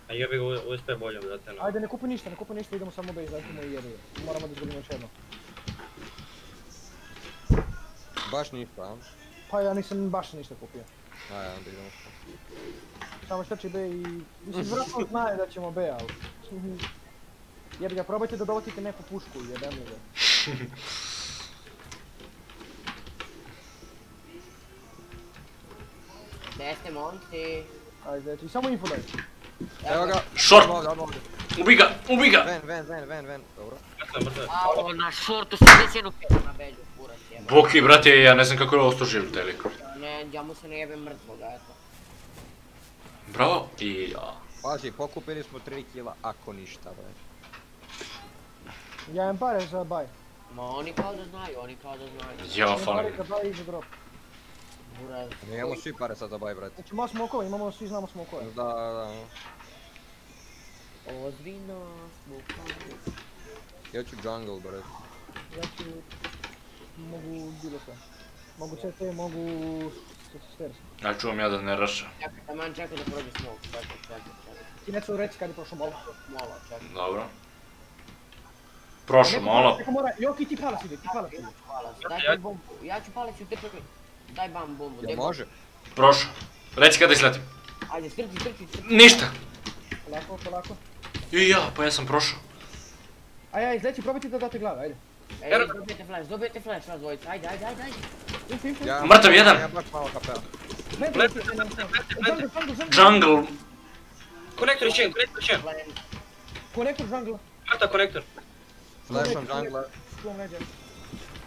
A jebi ga USP bolje, brate.
ajde ne kupuj ništa, ne kupuj ništa, idemo samo bez, dajte i jedu. Moramo da izgubimo još jedno.
Baš ništa, a?
Pa ja nisam baš ništa kupio.
A ja, onda idemo.
Samo što će B i... Mislim, vratno znaju da ćemo B, ali... Jebi ga, probajte da dovatite neku pušku, jebem li ga.
Gdje ste momci?
Ajde, znači, samo info daj.
Evo ga.
Short! Ubi ga, ubi ga!
Ven, ven, ven, ven, ven. Dobro.
Alo, na shortu 61 pet na beđu, kurac jebe.
Boki, brate, ja ne znam kako je ostao živ taj lik.
Ne, ja mu se ne jebem mrtvoga, eto.
Bravo. I ja.
Pazi, pokupili smo 3 kila, ako ništa, brat.
Ja imam pare za baj.
Ma oni kao da znaju, oni kao da znaju.
Ja, falim.
pare za baj i za drop.
Buraz.
Ne imamo svi pare sad za baj, brat.
Znači, imamo smokove, imamo, svi znamo smokove.
Da, da, da.
Ozbiljno, smukamo.
Ja ću jungle, brat.
Ja ću... Mogu bilo sve. Mogu CT, mogu... Stairs.
Ja čuvam ja da ne raša.
Čekaj, taman čekaj da prođe smoke, čekaj, čekaj, čekaj.
Ti neću reći kad je prošao malo.
Malo, čekaj.
Dobro. Prošlo malo.
Neko mora, Joki ti palas ide, ti palas ide.
Daj mi bombu. Ja ću palić u trču. Daj bam bombu.
Ja
daj
može?
Prošlo. Reci kada izletim.
Ajde, strči, strči, strči.
Ništa.
Polako, polako.
I ja, pa ja sam prošao.
Aj, aj, izleci, probajte da date glave, ajde.
Ej, dobijete flash, dobijete flash, vas dvojica. Ajde, ajde, ajde, ajde.
Ja,
Mrtav jedan.
Ja baš malo HP-a.
Jungle, jungle, jungle.
Jungle.
Konektor još jedan, konektor još jedan.
Konektor jungle.
Mrtav konektor.
Slom neđe.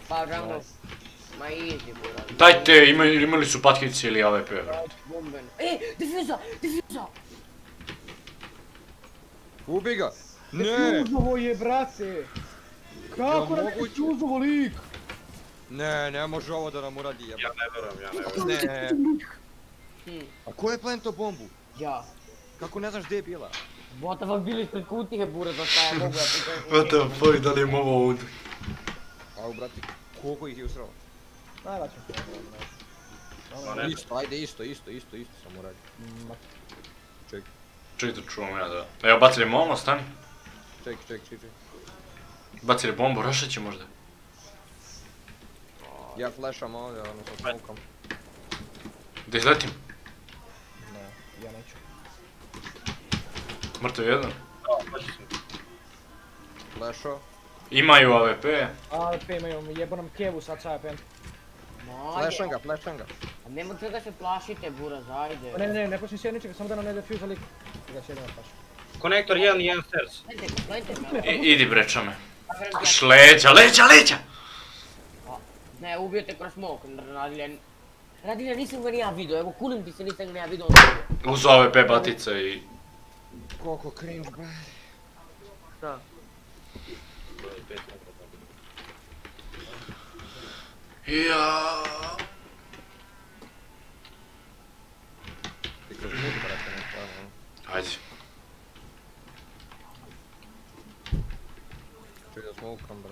Pa, jungle. Ma easy, buraz.
Dajte, imaju, imali su patkice ili AWP.
Bomben. E, difuza, difuza.
Ubi ga! Ne!
Uzovo je, brate. Kako nam je uzovo lik?
Ne, ne može ovo da nam uradi jeba.
Ja ne vjerujem, ja ne vjerujem.
Ne. A ko je plento bombu?
ja.
Kako ne znaš gdje je bila?
What the fuck, bili ispred kutije, buraz, da šta ja mogu, ja
What the fuck, da li im ovo ovdje?
Au, brati, koliko ih je usrao?
Najlače.
Ma ne.
Isto, ajde, isto, isto, isto, isto sam uradi. Ček,
Čekaj da čuvam ja da... Evo, bacili momo, stani.
ček, ček, ček, ček.
Bacili bombu, rašat će možda.
Ja flasham ovdje, ono sa smokom.
Da izletim.
Ne, ja neću.
Mrtav jedan.
O, baš sam.
Flasho.
Imaju AWP.
A, pe imaju, jebo nam kevu sad sa APM.
Flasham ga, flasham ga.
A nema čega se plašite, buraz, ajde.
Pa ne, ne, ne počni se ničega, samo da nam ne defuza lik. Da se jedan paš.
Konektor jedan i jedan stairs.
Idi breća Š, leđa, leđa, leđa!
Ne, ubio te kroz smoke, Radilja. Radilja nisam ga ni ja vidio, evo kulim ti se nisam ga ni ja vidio.
Uz AWP batica i...
Koliko cringe, bro.
Šta?
Ja.
Ti through the smoke come.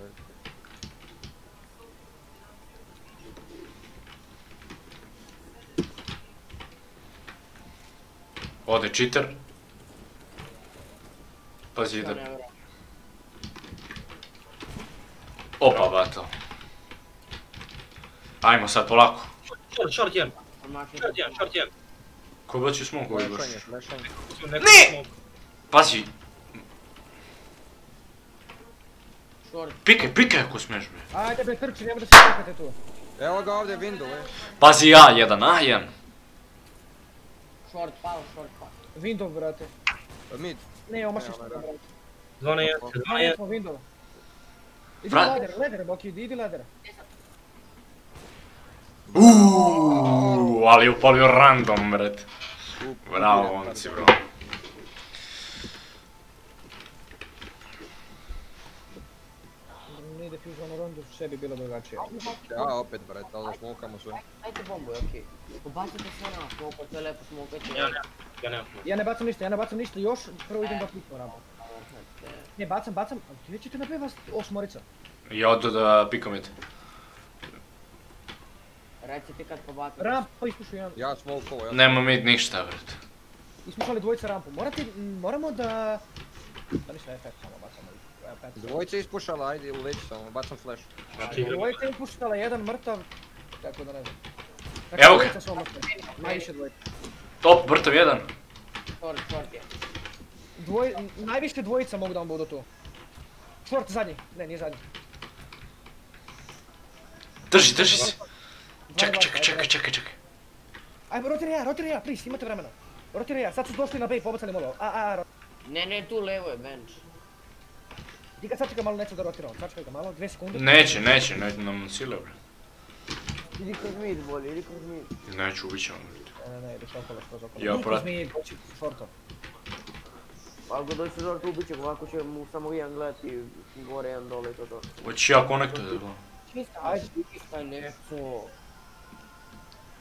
Ode cheater. Pazi ide. Opa, bato. Ajmo sad polako.
Short, short jedan. Short jedan, short jedan.
Ko bacio smoke ovaj baš? Ne! Pazi,
Short.
pikaj, pikaj ako smiješ bre.
Ajde bre, trči, nemoj da se čekate tu.
Evo ga ovdje window, e.
Pazi A1, A1.
Short pao, short pao.
Window, brate.
Mid.
Ne, omašiš
ne.
brate.
Dva na jedan, dva na
Ajmo
jedan.
smo window. Idi ladder, ladder, Boki, idi, ladder.
Uuuu, ali je upalio random, bret.
U-
Bravo, momci, bro.
Onu rundu, sve bi bilo drugačije.
Ja, opet, bret, ali da smokamo sve.
Ajde bombu, okej. Pobacite sve na smoku, to je lepo smokajte.
Ja ne, ja nemam.
Ja ne bacam ništa, ja ne bacam ništa još, prvo idem da kliknu rampu.
Znači,
Ne, bacam, bacam, ali ti već ćete na vas osmorica.
Ja odu da pikam it.
Recite kad pobacite.
Rampa ispušu jedan.
Ja smokovo, ja.
Nema mid ništa, bret.
Ispušali dvojica rampu. Morate, moramo da... Pa ništa, efekt samo bacamo. Evo, pet.
Dvojica ispušala, ajde, uleti samo, bacam flash.
Znači,
Dvojica ispuštala, jedan mrtav, tako da ne znam.
Evo ga.
Najviše dvojica.
Top, brtav jedan.
Short, short je.
Dvoj, najviše dvojica mogu da vam budu tu. Short zadnji, ne, nije zadnji.
Drži, drži se. Čekaj, čekaj, čekaj, čekaj, čekaj.
Ajmo, rotiraj ja, rotiraj ja, please, imate vremena. Rotiraj ja, sad su došli na B i pobacali molo. A, a, ro...
Ne, ne, tu levo je bench.
Ti ga sačekaj malo, neću da rotiramo, sačekaj ga malo, dvije sekunde.
Neće, neće, neće nam sile, bre.
Idi kroz mid, bolje, idi kroz mid.
Neću, ubit ćemo, bret.
Ne, ne, ne, ideš okolo, skroz okolo.
Ja,
Idi
brat.
kroz mi, hoći shortom.
Pa ako dođe do tu bit će ovako će mu samo jedan gledati gore, jedan dole i to to.
Hoće ja konektu da to.
Čista,
Ajde.
čista nešto.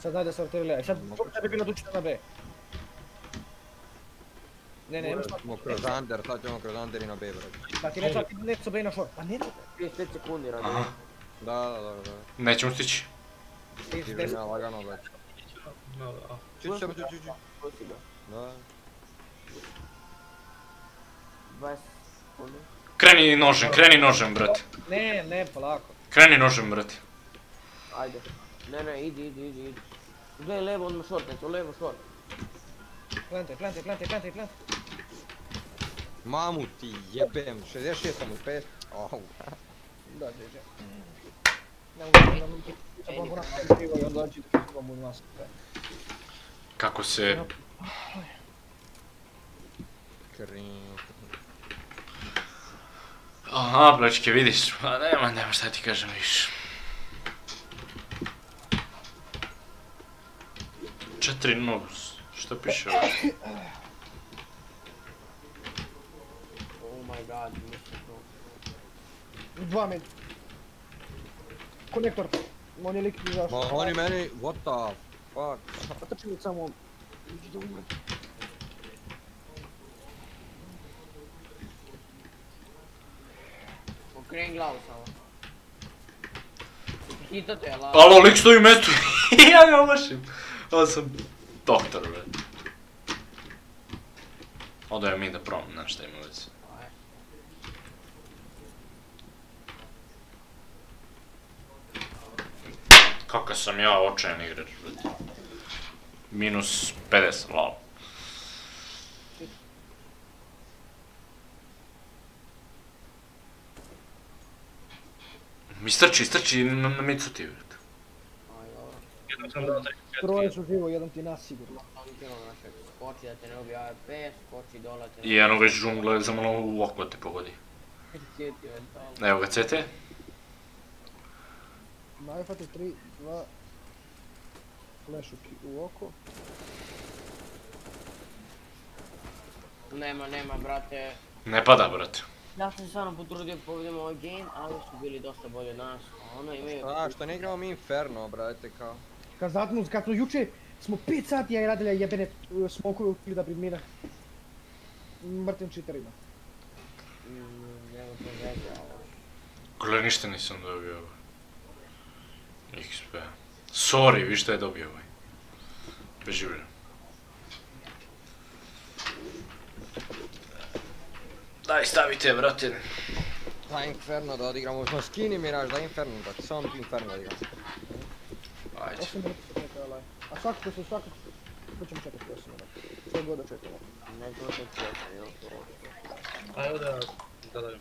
Sad najde se rotirali, sad to bi bilo dučito na B.
Не, не, не. Крозандер, facciamo Crozanderi una pepera.
Ma ti metto anche un prima fuori. Ma nero?
5 secondi, raga.
Ага.
Да, да, да, да.
Nećemo stići.
Ja, lagano već. Da, da. Čuči,
čuči, čuči.
Da.
20 sekundi.
Kreni nožem, kreni nožem, brate.
Ne, ne, polako.
Kreni nožem, brate.
Ajde. Ne, ne, idi, idi, idi. Gledaj levo, odmah short, neću, levo short.
Plantaj, plantaj, plantaj, plantaj, plantaj.
Mamu ti jebem, 66 sam u 5. Au.
Da, GG. Ne mogu da ti i onda nas.
Kako se... Aha, plečke, vidiš. Pa nema, nema šta ti kažem više. Četiri nus. Što piše ovdje?
Oh my god.
Dva mid. Konektor. On je lik izašao.
Ma oni meni, what the fuck.
Otrčili samo... Iđi da umre.
Okreni glavu samo. Hitate, jel?
Alo, lik stoji u mestu. ja ga omašim. Ovo sam doktor, bre. Odajem mi da prom, znaš šta ima veze. Kakav sam ja očajan igrač. Minus 50, lol. Mi strči, strči na, micu ti,
sam dao taj
Troje su živo, jedan ti nas sigurno.
On kilo našeg. Skoči da te ne ubije AWP, skoči dole te
I jedno već džungle za malo u oko te pogodi.
to.
Evo ga CT.
Najfati 3, 2... Flash u, oko.
Nema, nema, brate.
Ne pada, brate.
Ja sam se stvarno potrudio da povedemo ovaj game, ali su bili dosta bolji od nas. A ono imaju...
A, što ne igramo mi Inferno, brate, kao.
Kad zato, kad smo juče, smo 5 sati ja radili jebene e, smokove da bi mina mrtvim čiterima.
Mm, nema to veze,
Gle, ništa nisam dobio ovo. XP. Sorry, vi što je dobio ovaj. Preživljam. Daj, stavite, brate.
Da Inferno da odigramo, no skini Mirage, da Inferno, da samo Inferno odigramo.
Ajde.
8 minuta se čeka, ovaj. A svakako se svakako... To ćemo čekati 8 minuta. Što god da čekamo.
Ne to se čeka, jel to?
Ajde da, da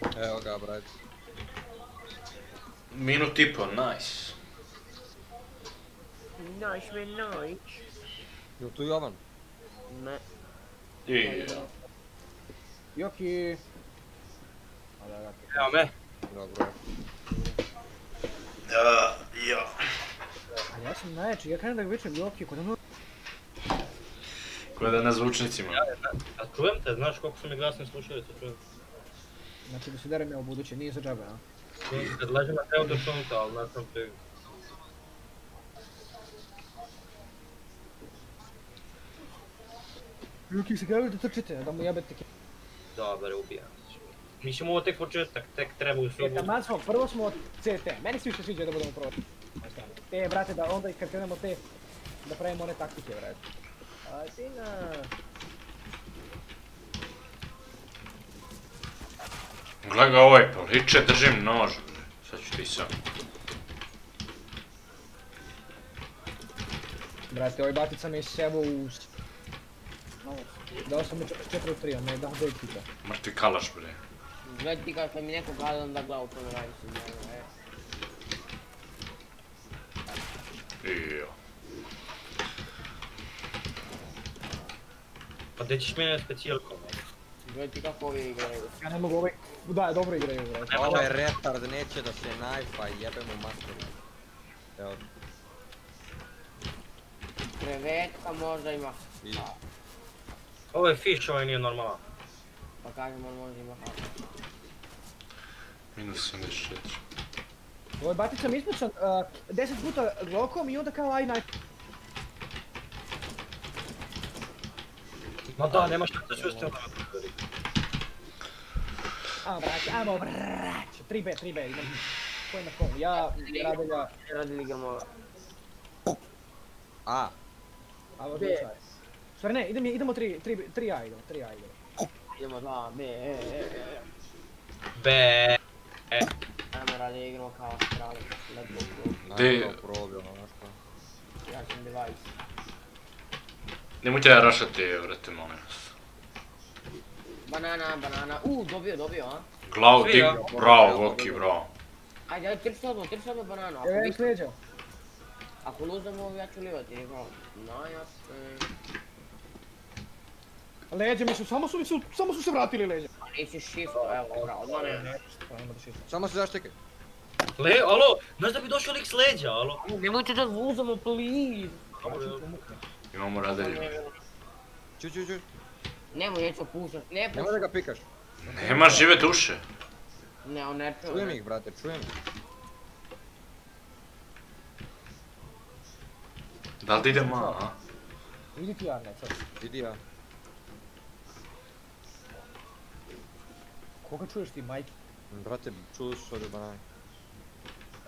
Evo ga, brat.
Minut i po, nice.
Noć me noć.
Jel tu Jovan?
Ne.
I,
Joki... A.
Evo me.
Dobro.
Ja, ja.
Ali ja sam najjači, ja krenem da ga vičem Joki, kod ono...
ko da na zvučnicima.
A čujem te, znaš koliko su mi glasne slušalice, čujem.
Znači da se derem ja u buduće, nije za džabe, a?
Kad ležem na krevetu čujem te, ali ne znam te...
Joki se gledaju da trčite, da mu jebete ke...
Dobar, ubijam. Mi ćemo ovo tek početak, tek treba u
E,
sobu.
taman smo, prvo smo od CT, meni se više sviđa da budemo prvo. Te, brate, da onda i kad krenemo te, da pravimo one taktike, brate. A ti
Gle ga ovaj poliče, držim nož. bre. Sad ću ti sam.
Brate, ovaj batica me isebo u... Dao sam mi 44 u 3, a ne dao 9 hita.
Mrtvi kalaš bre.
Već ti kad mi neko kada da glavu radi se mene, e.
Ijo.
Pa gdje ćeš mene specijalkom?
Već ti kako ovi igraju.
Ja ne mogu ovaj... Da, dobro igraju, brate.
Ovaj retard neće da se najfa, jebe mu master. Evo,
Krevetka možda ima.
i
Ovo je fish, ovaj nije normalan.
Pa kažem on možda ima hapa.
Minus 74.
Ovaj batica mi ispucan uh, 10 puta glokom i onda kao aj naj...
Ma da, nema šta da čusti ono.
A, brate, amo, brate. 3B, 3B, idem. Ko je na kom? Ja, Radelja,
Ne radi li igramo
A,
a ovo
B.
je Stvari ne, idem, idemo 3, 3, 3A idemo, 3A idemo.
idemo dva, B, e, e, e.
Be.
Ajmo radi igramo kao astrali. Let's go,
najbolj probio, ono što.
Ja sam device.
Nemojte da rašate, vrate, molim vas.
Banana, banana. U, dobio, dobio, a?
Glavu dig, bravo, Voki, bravo.
Ajde, ajde, trči odmah, trči odmah banana.
Evo ja slijeđa.
ako luzemo, ja ću livati, igramo. Najas, e,
Leđa mi su, samo su mi su, samo su se vratili leđa.
a nisi shift, evo, bravo, odmah ne.
Samo se zaštekaj.
Le, alo, znaš da bi došao lik s leđa, alo?
Nemojte da luzemo, please.
Imamo radelje.
Ču, ču, ču.
Nemoj, neću pušat, ne
Nemoj
pušat.
da ga pikaš.
Nema žive duše.
Ne, on ne čuje.
Čujem ih, brate, čujem ih.
Da li idemo, a?
Idi ti Arne, sad.
Idi ja.
Koga čuješ ti, majke?
Brate, čuli su ovdje banane.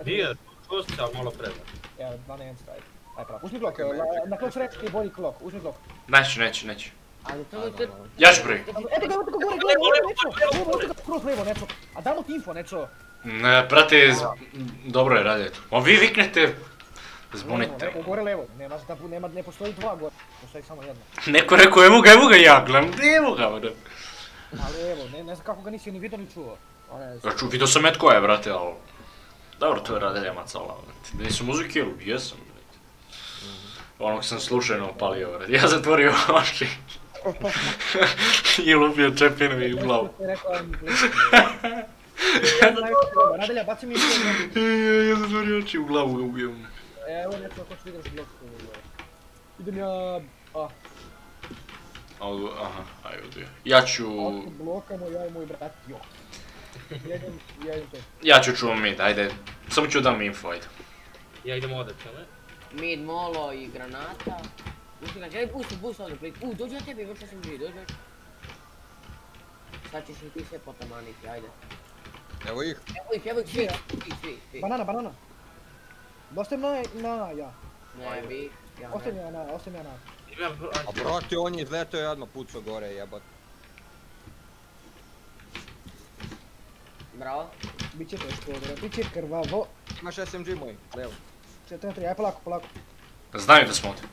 Di je? kosti, ali malo predno.
Evo, 2 na 1 straj. Aj pravo. Uzmi blok, evo, na- klok sreći je bolji klok, uzmi blok.
Neću, neću, neću. Ja ću prvi.
Eto ga, eto ga gore, gore, gore, neco, evo, eto ga kroz levo, neco. A damo ti info, neco.
Ne, brate, z- dobro je raditi. Ma vi viknete, zbunite.
levo, gore levo, nema, nema, ne postoji dva gore, postoji samo jedna.
Neko rekao, evo ga, evo ga ja, gledam, evo ga.
Ali evo, ne, ne znam kako ga nisi ni vidio ni čuo.
Znači, vidio sam je tko je, brate, ali... Dobro, to je radelja macala, brate. Nisu muzikiru, jesam, brate. Onog sam slučajno opalio, brate. Ja zatvorio oči. I lupio čepinu i u glavu.
Je Radelja, baci mi info.
Ja zatvorio oči u glavu ga ubijem.
Evo, neco, ako ću vidiš blok. Idem ja... A,
aha, ajde odbio. Ja ću...
blokamo, ja i moj brat, jo. Jedem, ja idem to.
Ja ću čuvam mid, ajde. Samo ću dam info, ajde.
Ja idem čel ne?
Mid, molo i granata. Pusti ga, želi pusti, pusti ovdje, plik. U, dođi na tebi, vrša sam živi, dođi, dođi. Sad ćeš i ti sve potamaniti, ajde.
Evo ih.
Evo ih, evo ih, svi, svi, svi, svi.
Banana, banana. Ostajem na, na, ja.
Ne, vi, ja ne.
Ostajem ja na, ostajem ja na.
A brate, on je izletio i odmah pucao gore, jebat.
Bravo.
Biće teško, bre, biće krvavo.
Imaš SMG moj, levo.
4 3 aj polako, polako.
Znaju da smo ovdje.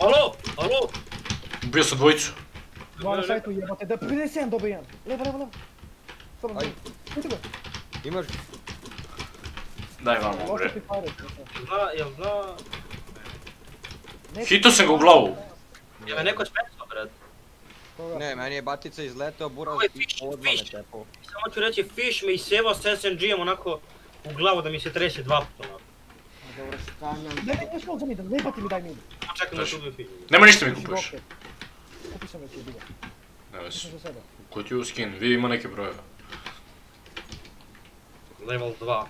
Alo, alo!
Ubio sam dvojicu.
Dva na sajtu jebote, da 57 dobi jedan. Levo, levo, levo. Slobodno,
Aj.
Ga.
Imaš...
Daj vam bre.
Zna, jel zna...
Hito sam ga u glavu.
Jel me neko specao, brat?
Ne, meni je batica izletao, buraz
je
i
fish,
odmah me
fish.
tepao.
Samo ću reći, Fish me isjevao s SMG-em onako u glavu da mi se trese dva puta onako.
Dobro, šta nam...
Ne, ne, ne smol za mid, ne pati mi daj mid.
Čekam da tu Fish.
Nema ništa mi kupuješ.
Kupi sam već je bilo.
Ne
sebe.
Ko ti skin? Vidi ima neke brojeve.
Level 2.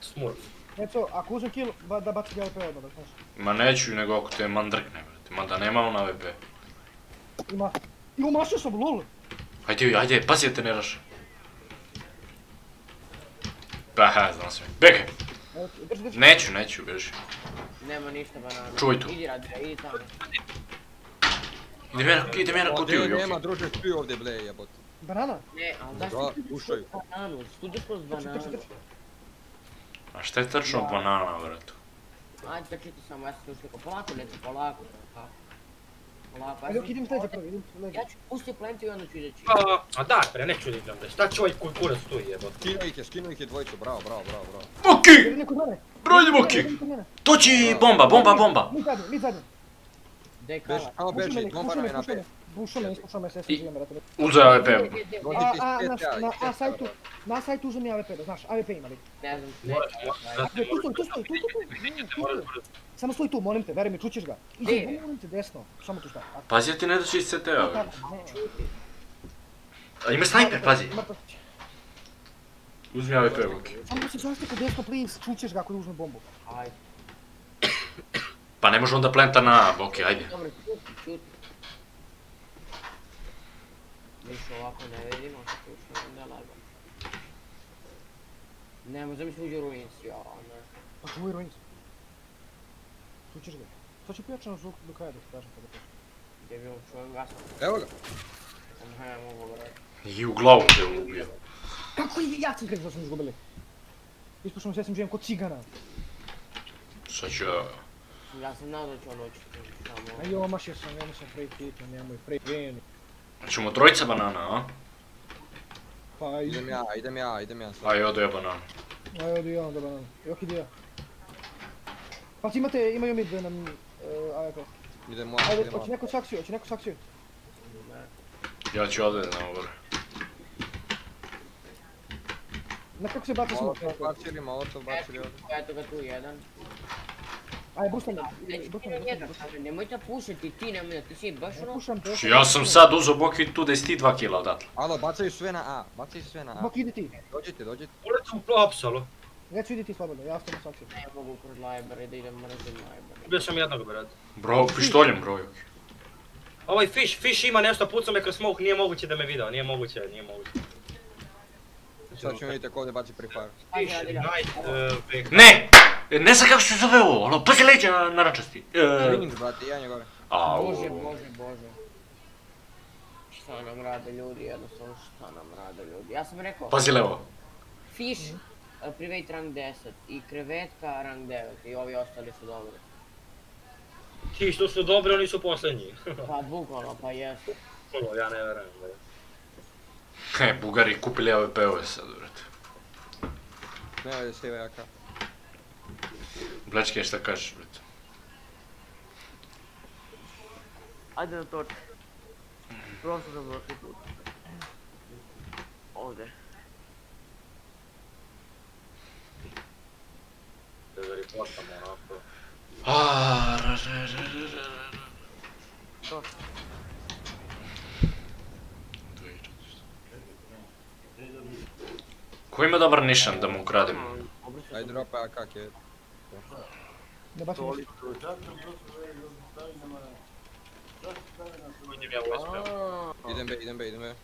Smurf.
Neco, ako uzmem kill, ba, da baci ga LP odmah, da znaš.
Ma neću, nego ako te mandrkne, brate. Mada nema on AWP.
Ima. I umašio sam, lol.
Ajde, ajde, pazi da te ne raše. Pa, ha, znam sve. Bekaj! Neću, neću, beži.
Nema ništa banana.
Čuvaj tu.
Idi radi, idi tamo.
Idem ja, idem ja na kutiju,
Ovdje nema
Joki.
druže svi ovdje ble jebot.
Banana.
Ne, ali
Da,
zašto ti
kušaju.
bananu? Studiš kroz
Trči, trči,
bananu.
trči.
A šta je trčno banana, brate?
Ajde, trčite samo, ja sam tu sliko. Polako, neću, polako.
Ajde, idem sledeće prvi, idem sledeće.
Ja ću pusti plant i onda ću izaći.
Pa, a da, pre, neću da idem, šta će ovaj kurac tu jebote.
Skino ih je, skino ih je dvojicu, bravo, bravo, bravo, bravo.
Moki!
Brojni
Moki!
To
će bomba, bomba, bomba.
Mi zadnje, mi zadnje.
Gde
je
kala?
Samo beži, bomba nam je na pet.
Bušo me, ispušao me, sve sam živim, brate.
Uzeo
AVP.
A, na sajtu, na sajtu uzem je AVP, znaš, AVP ima li.
Ne znam, ne.
Tu stoj, tu stoj, tu stoj, tu
stoj.
Samo stoji tu, molim te, veri mi, čućeš ga.
Je?
molim te, desno, samo tu šta.
Pazi da ti ne doći iz CT-a,
a,
brate.
ne,
A ima snajper, pazi. Uzmi AWP, Moki.
Samo se zašto kod desno, please, čućeš ga ako uzme bombu.
Ajde.
Pa ne može onda plenta na A, Boki, ajde.
Dobro, čuti, čuti. Više ovako ne vidimo, što je onda lago. Ne, možda mi se uđe ruins, ja, ne.
Pa čuvaj ruins. Čućeš ga. To će pojačano zvuk do kraja da ti kažem kada to.
Gdje bi on čujem gasa.
Evo ga.
Ne mogu brati.
I u glavu te ubio.
Kako i ja sam da smo izgubili? Ispušamo se SMG-em kod cigana.
Sad ću ja...
Ja sam nadao da će on doći samo.
A jo, mašio sam, ja sam free hit, nemoj free win.
Ćemo trojica banana, a?
Pa
Idem ja, idem ja, idem ja.
Aj, odo ja banana.
Aj, odi ja, da banan. Jok ide ja. Pa ti imate, imaju mid nam, uh, AWP.
Idemo,
Ajde,
idemo.
hoće neko saksiju, hoće neko saksiju.
Ja ću ovdje na ovo.
Na kako se baci smok?
Molotov bacili, molotov bacili ovdje.
Eto ga tu jedan.
Aj, bustam me,
Neću
bustam
ti
me,
njega,
bustam me.
kažem, nemojte pušiti ti, nemoj, ti si baš
Ne
ono...
pušam te.
Ja sam sad uzeo Boki tu da si ti dva kila odatle.
Alo, bacaju sve na A, bacaju sve na A.
Bok, idi ti.
Dođite, dođite.
Ulicu u plopsalo.
Neću idi ti slobodno, ja ostavim saksiju.
Ne mogu kroz lajbere da idem mrzim lajbere.
Ubio sam jednog, brate.
Bro, pištoljem broj.
Ovaj Fish, Fish ima nešto, pucao me kroz smoke, nije moguće da me video, nije moguće, nije moguće.
Sad ćemo vidjeti ako ovdje baci Free Fire.
Ajde,
Piše,
ajde, ajde.
Night, uh.
Ne! E, Ne znam kako se zove ovo, ono, pazi leđa narančasti. E,
Cringe, brate, jedan je gore.
au.
Bože, bože, bože. Šta nam rade ljudi, jednostavno šta nam rade ljudi. Ja sam rekao,
Pazi levo.
Fish, Private rank 10 i krevetka rank 9 i ovi ostali su dobri.
Ti što su dobri, oni su posljednji.
Pa bukvalno, pa jesu.
Ono, ja ne verujem. da je.
He, Bugari kupili AWP-ove sad, brate.
Ne, ovdje siva jaka.
Blečke, šta kažeš, brate?
Ajde na toč. Prosto sam prošli put. Ovdje.
Da ga reportamo onako.
Aaaa, ra. Ko ima dobar nišan da mu ukrademo?
Ajde dropa kak je.
Ne bacim ništa.
Idem B, idem B, idem B.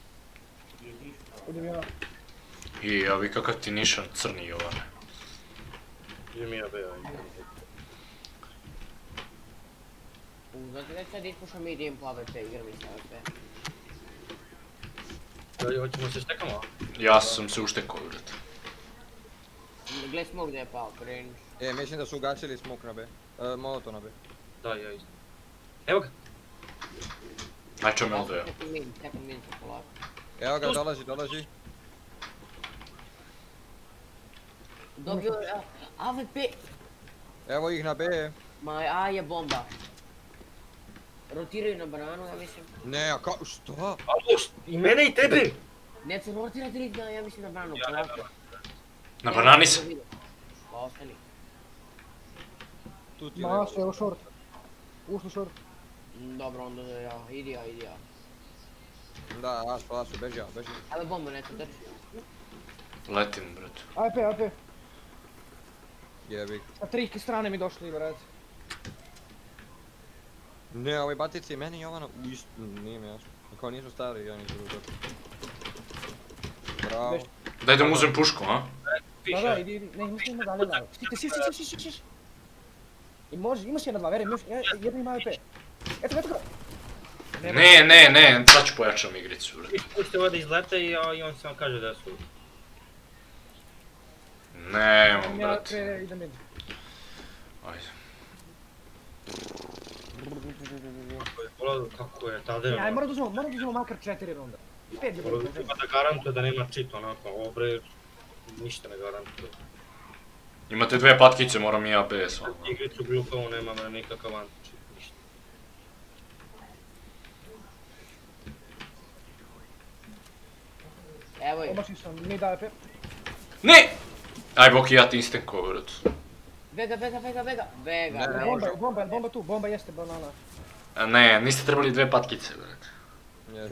Idem ja.
I, a vi kakav ti nišan crni Jovane.
Jimmy AB Uzakta değil
koşamayı diyeyim puhabette girmişler be. Той отима се щека, ма? И аз
съм се още кой уред.
Не глед смог да е
пал, крен. Е, мешен да се
огачили смокна бе. Молотона бе. Да, я истина. Ева га. Ай, чо
ме да я. Evo ga,
dolazi, dolazi.
Dobio je a, AWP.
Evo ih na B.
Ma A je bomba. Rotiraju na bananu, ja mislim.
Ne, a ka, što?
Alo, i mene i tebe!
Ne, se rotira direkt na, ja mislim na bananu,
Ja ne.
Na banani sam.
Pa ostani.
Tu ti
Ma, sve u short. Ušli short.
Mm, Dobro, onda ja, idi ja, idi ja.
Da, Asu, Asu, beži ja, beži.
Ajde bombu, neto drži.
Letim, brate.
AWP, AWP.
Jebik.
Sa tri strane mi došli, brate.
Ne, ovaj batici meni Jovana, u istu, nije mi jasno. Kao nisu stari, ja nisam drugo. Bravo.
Daj da mu uzem pušku, a?
Da, da, idi, ne, mislim ima dalje dalje. Štite, štite, štite, štite, štite. I može, imaš jedna dva, verujem, još, je- jedno ima AWP. Eto, eto ga.
Ne, ne, ne, sad ću pojačam igricu,
pusti da izlete i, a, i on samo kaže da su.
Nemo,
Ja
brate.
kre, idem mid.
Ajde.
Kako je tada.
Ja, moram da uzmemo, moram da uzmemo makar četiri runda. Pet je bolje.
Ima da garantuje da nema cheat onako, ovo bre, ništa ne garantuje.
Imate dve patkice, moram i ja bez, ono.
Igricu glupovo nema me nikakav anti ništa.
Evo je.
Omašio sam mid AWP.
Ne! Aj, Boki, ja ti instenko, brate.
Vega, vega, vega, vega. Vega,
Ne, ne,
vega.
Bomba, je, bomba, bomba tu, bomba jeste banana.
A Ne, niste trebali dve patkice, brate.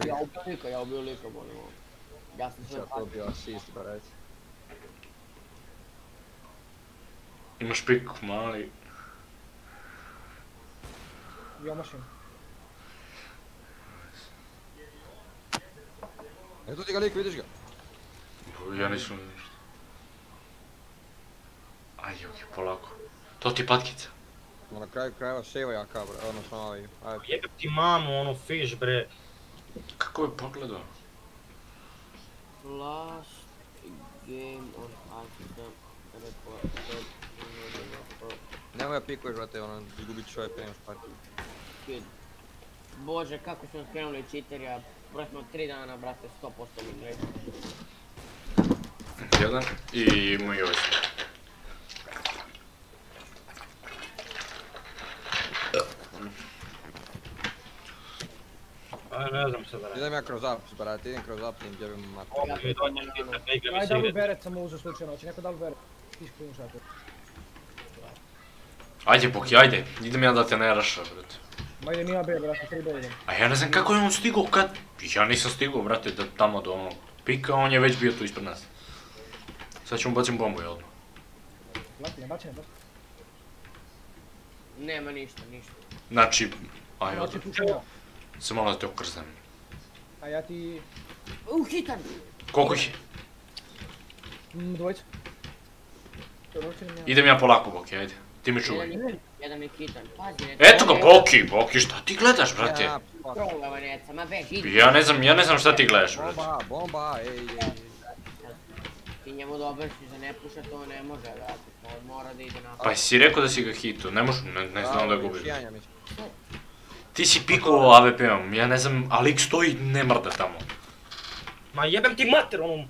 Ja ubio lika, ja ubio lika, bolimo. Ja sam sve
Sad dobio asist, barać.
Imaš pik, mali.
I omašim.
Eto ti ga lik, vidiš ga?
Ja nisam. Aj, polako. To ti je patkica.
Ma na kraju krajeva seva jaka, bro, odnosno ovaj, aj,
Jebem ti mamu, ono fish bre.
Kako je pogledao?
Last game on report.
nemoj ja pikuješ, brate, ono, izgubit ću ovaj premaš par.
Kid. Bože, kako su nam skrenuli cheaterja. Broj smo 3 dana, brate, 100% mi reći.
Jedan. I moj ovaj.
A ne znam sad da ne.
Idem ja kroz apps, brate, idem kroz apps i im djebim mat.
Ovo mi dođe, ne igram
Aj, double beret sam uzeo slučajno, hoće neko double beret. Ti špijun šator.
Ajde, Boki, ajde. Idem ja da te ne raša, brate.
Ma idem ja B, brate, 3 B idem.
A ja ne znam kako je on stigao kad... Ja nisam stigao, brate, da tamo do onog pika, on je već bio tu ispred nas. Sad ćemo bacim bombu, jel?
Lati, ne baci, ne.
Nema ništa, ništa.
Znači, aj,
Znači, tu ja.
Samo malo da te okrznem.
A ja ti...
U, hitan!
Koliko ih je?
Mm, dvojica.
Idem ja polako Boki, ajde. Ti mi čuvaj.
Jedan je, jedan je hitan, pazi.
Eto ga, Boki, Boki, šta ti gledaš, brate?
Ja,
idi.
Ja ne znam, ja ne znam šta ti gledaš, brate.
Bomba, bomba, ej, ej.
Ti njemu dobro si za ne puša, to ne može, brate. On mora da ide napad.
Pa si rekao da si ga hito, ne možeš, ne, ne znam da
mislim.
Ti si pikovao AWP-om, ja ne znam, a lik stoji ne mrda tamo.
Ma jebem ti mater onom...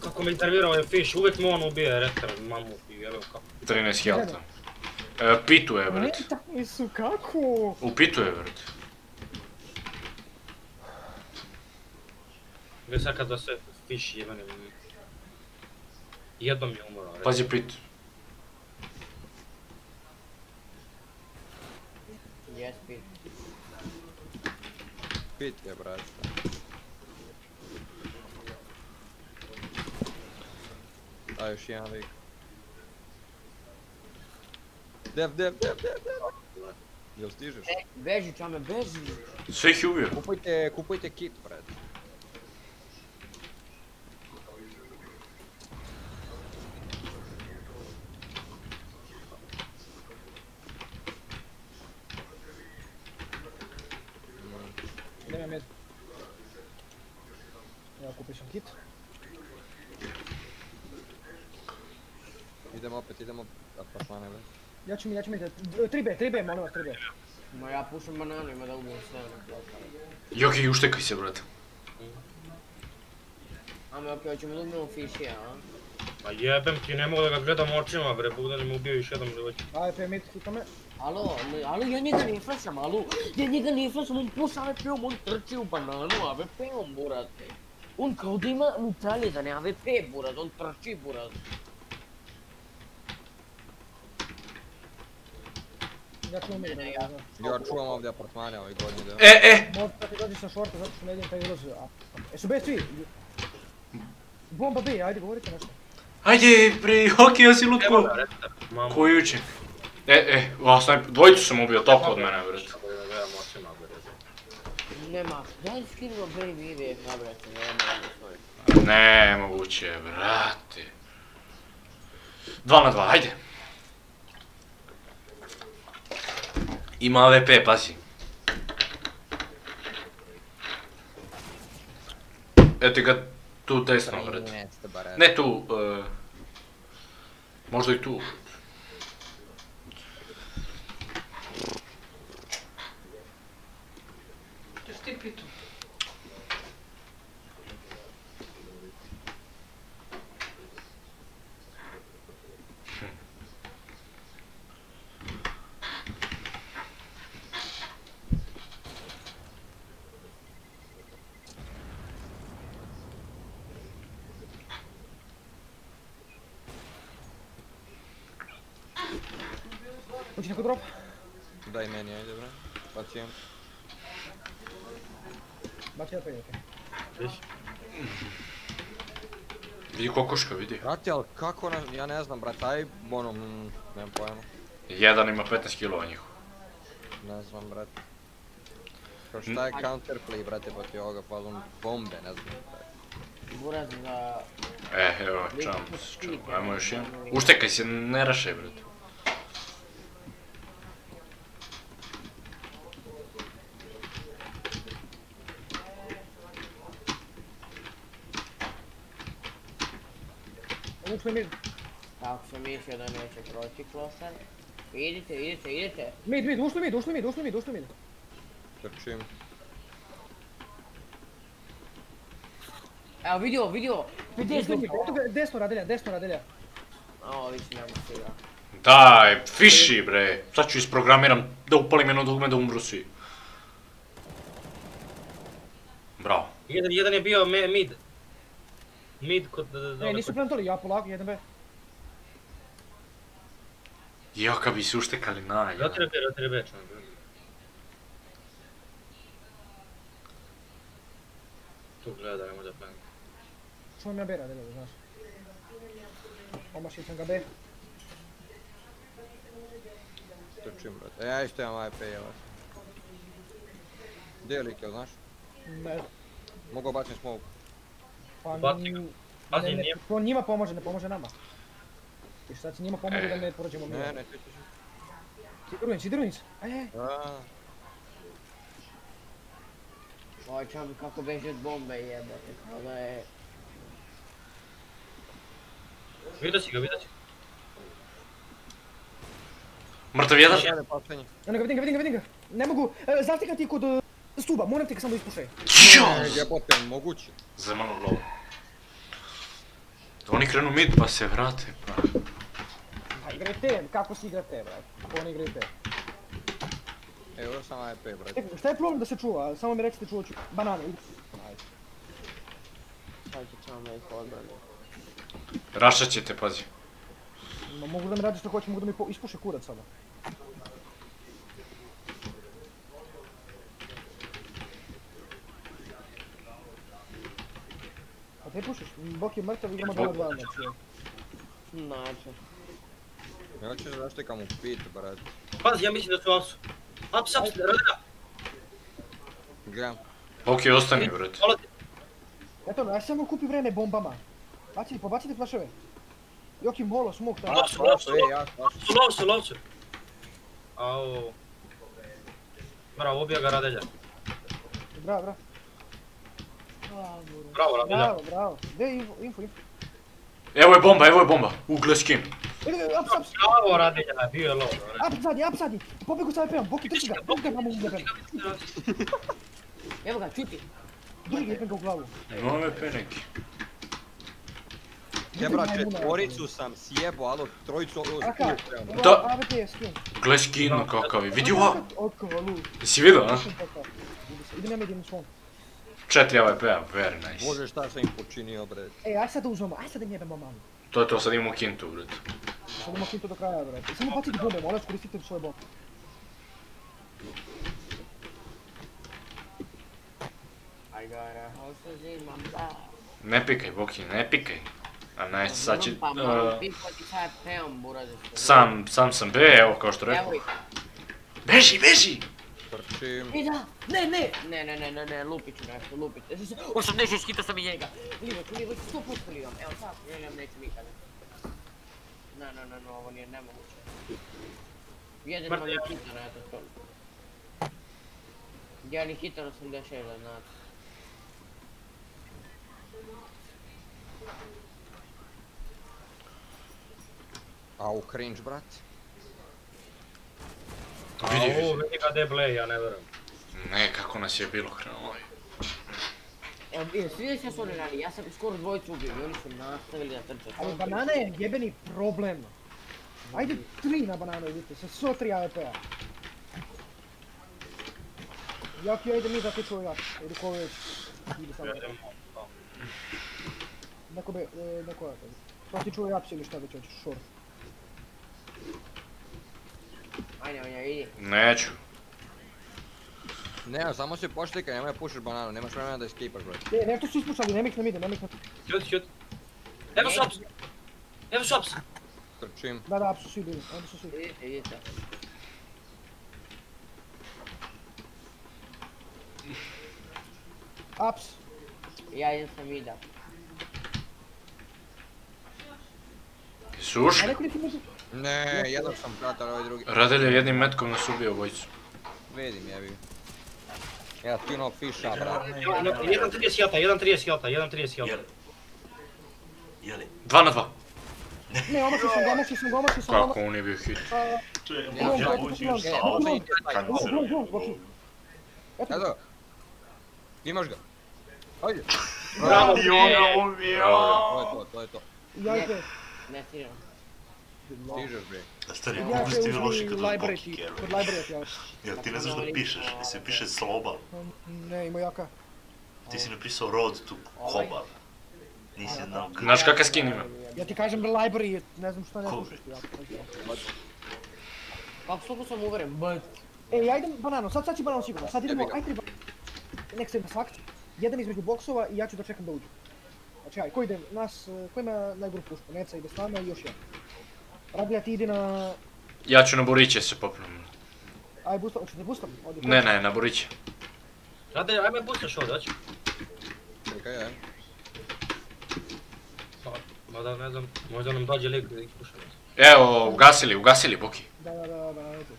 Kako me intervirao je Fish, uvijek me on ubije, mamu i jebem kako.
13 helta. E, pitu je, brate.
Ne, su, kako?
U pitu je, brate.
Gdje sad kada se Fish jebeni... Jednom je umro.
Pazi pit.
Jes, pit.
Pit je, brate. A još jedan lik. Dev, dev, dev, dev, dev. Jel stižeš?
Beži čame, beži.
Sve ih je ubio.
Kupujte, kupujte kit, brate.
Nemam med. Ja kupio sam kit.
Idemo opet, idemo apartmane, brate.
Ja ću mi, ja ću mi, 3B, 3B, molim vas, 3B.
Ma ja pušam bananu, ima da ubijem sve.
Joki, uštekaj se, brate.
A me okej, hoćemo da ubijemo fiši, a?
Ma jebem ti, ne mogu da ga gledam očima bre, Bog da li me ubio još jednom ljudi.
AWP mid, hita me.
Alo, ne, alo, ja njega ne flasham, alo, ja njega ne flasham, on puša AWP-om, on trči u bananu AWP-om, burate. On kao da ima mitralje, ne AWP, buraz, on trči, buraz.
Ja ću da
ja.
Ja čuvam ovdje apartmane, gornji deo.
E, e!
Možda da ti dođi sa šorta zato što ne idem taj ulaz. a- E su B svi? Bomba B, ajde govorite nešto.
Ajde, bre, Joki, ja si lutko.
ga, retar, mamu.
Ko juče? E, e, a, snajp, dvojicu sam ubio, toliko od mene,
bre.
Nema, daj skinuo baby ide, na brate, nema.
Ne, moguće, brate. Dva na dva, ajde. Ima AWP, pazi. Eto ga tu desno,
bare.
Ne tu, e, možda i tu.
Jesi ti pitu?
Hoće neko drop?
Daj meni, ajde, bre. Pacijem.
Baci ja to idete.
Viš?
Vidi kokoška, vidi.
Brate, ali kako na... Ja ne znam, brate, aj, ono, mm, nemam pojma.
Jedan ima 15 kilova njihov.
Ne znam, brate. Kao šta je counterplay, brate, protiv ovoga, pa on bombe, ne znam. brate.
Buraz za...
E, evo, čams, čam, ajmo još jedan. Uštekaj se, ne rašaj, brate.
Mid.
Tako sam mislio da neće proći klošar. Idite, idite, idite.
Mid, mid, ušli mid, ušli mid, ušli mid, ušli mid.
Trčim.
Evo, vidio, vidio.
Ga, desno radelja, desno radelja.
A, ovi si nema siga.
Daj, fiši bre. Sad ću isprogramiram da upalim jedno dugme da umru svi. Bravo.
Jedan, jedan je bio me, mid. Mid kod... Da, da,
E, nisu plantoli, ja polako, jedan B.
Jo, kad bi se uštekali na.
Rotir B, rotir B, čovjek. Tu gleda, nemoj da plenka.
Čujem ja B da znaš. Omašio sam ga B.
Trčim, brate. E, ja isto imam AWP, jel? Gdje je lik, jel znaš?
Ne,
Mogu bacim smoke.
Pa...
Pazi,
Ne, ne,
nije...
to njima pomaže, ne pomaže nama. I sad njima pomogu
E.
da ne prođemo mi.
Ne, ne, čuj, čuj, čuj.
Sidrunin, Sidrunin. Aj, aj.
A,
Ovaj kako beže od bombe jebate, kao da je...
Vidio si ga, vidio si.
Mrtav jedan.
Eno ga, vidim ga, vidim ga, vidim ga. Ne mogu, e, zaštikam ti kod e, stuba, moram ti ga samo ispušaj.
Ne, jebote, moguće.
Zemano glavu. Oni krenu mid pa se vrate. Pa.
Pa igraj te, kako si igra te, brate? Oni igraju te?
Evo sam AEP, brate.
Čekaj, šta je problem da se čuva? Samo mi recite čuvat ću. Banane, idi. Ajde.
Sad će samo da ih odbrani.
Rašat ćete, pazi.
Ma, mogu da mi radi što hoće, mogu da mi po- ispuše kurac sada. Te pušiš? Bok je mrtav, igramo
Bok-
2 2 znači.
Znači,
Ja ću zaštikam u pit, brate.
Pazi, ja mislim da su apsu. Aps, aps, radi ga.
Gledam.
Ok, ostani,
ti.
Eto, aj samo kupi vreme bombama. Bacite, pobacite flaševe. Jokim bolo, smuk tamo.
Ja, ja.
lovsu, lovsu, lovsu. Au. Bravo, ubija ga Radelja.
Bravo, bravo.
Bravo, Radelja.
Bravo, bravo. Gdje je info, info, info.
Evo je bomba, evo je bomba. U, gle
ups, ups.
Bravo, Radelja, bio je low.
Up zadnji, up zadnji. Pobjegu sa APM, Boki trči ga, Boki ga mamu ujebem.
evo ga, čuti.
Drugi jebem ga u glavu.
Nove peneki.
Je, brate, tvoricu sam sjebo, alo, trojicu... o,
Aka,
skill trebam.
Da. Gle skin kakav je. Vidi
lu.
Jesi vidio, a?
Idem ja medim svom.
4 AWP-a, very nice.
Bože, šta sam im počinio, bre.
Ej, aj sad da uzmemo, aj sad da im jebemo mamu.
To je to, sad imamo kintu, brate.
Sad imamo kinto do kraja, brate. Samo bacite bombe, molim vas, koristite svoje bombe.
I got a house in my back.
Ne pikaj, Boki, ne pikaj. A nice, sad će...
Pa malo
uh,
buraze.
sam, sam sam B, evo kao što rekao. Beži, beži!
Trčim.
I da, ne, ne, ne, ne, ne, ne, ne, lupit ću nešto, lupit. Ošto nešto, skito sam i njega. Livo ću, livo ću, sto put livom. Evo sad, željam neću nikada. Ne, ne, ne, ne, ovo nije nemoguće. Jedino vam je hitan, eto to. Jedan je hitan 86, znate.
Au, cringe, brat.
Vidi,
Au,
vidi.
ga deblej, ja ne verujem.
Ne, kako nas je bilo krenulo.
Evo, svi se su oni rani, ja sam skoro dvojicu ubio i oni su nastavili da trče.
Ali banana je jebeni problem. Ajde tri na bananu idite, sa svo tri AWP-a. Jak ja idem mi zato čuo jak, ili ko već. Ide samo. Neko be, e, neko jak. To ti čuo japs ili šta već hoćeš, short.
Neću.
Ne, samo se poštikaj, nemoj pušiš bananu, nemaš vremena da escapaš, brat.
E, nešto su ispušali, nema ih nam ide, nema ih nam
Ćuti, ćuti. Evo su aps. Evo su aps.
Trčim.
Da, da, apsu svi bili, onda su svi.
Idite, idite.
Aps.
Ja idem sam vida.
Suš?
Ne, jednog sam brat, ali ovaj drugi.
Radelje jednim metkom nas ubio obojicu.
Vidim, jebi. Ja skinuo fiša, brat.
Jedan 30 helta, jedan 30 helta, jedan 30 helta.
Jeli? Jeli?
Dva na dva.
Ne, omašio sam ga, omašio sam ga, omašio sam ga.
Kako on je bio hit.
To je
Ja,
možda
ja,
uđi
ja,
u
ja,
salu
ja,
i kancer.
Glum, glum, glum, Eto.
Imaš ga. Ajde.
Bravo,
on ga ubio!
To je to, to je to.
jajte.
Ne stižem.
Stižeš, bre.
Stari,
Ja
mogu
te
ti loši
library,
Boki,
ti- kod library ti ja.
Jel ti ne znaš da pišeš? Se piše sloba?
Ne, ima jaka.
Ti si napisao road to Kobar. Nisi znao kako.
Znaš kakav skin ima?
Ja ti kažem library, ne znam šta ne slušaš ja.
Kako toliko sam uveren, but...
E, ja idem banano, sad sad će banano sigurno, sad idemo, aj tri Nek se svakt, jedan između boksova i ja ću da čekam da uđu. Znači, aj, ko ide, nas, eh, ko ima najgoru pušku? Neca ide s nama i još jedan. Radija ti idi na...
Ja ću na Boriće se popnem.
Aj, bustam, hoćete bustam? Odi,
Ne, ne, na Boriće.
Radelja, ajme pustaš ovdje, hoći.
Čekaj, aj.
Ma da, ne znam, možda nam dođe lik da ih puša.
Evo, ugasili, ugasili, Boki.
Da, da, da, banane tu.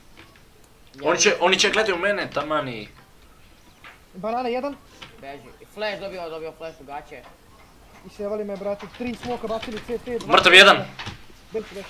Oni će, oni će gledaju mene, taman i...
Banane jedan,
Beži. I Flash dobio, dobio flash u gaće.
isjevali me, brate, tri smoka bacili CT.
Mrtav jedan.
Deši, deši.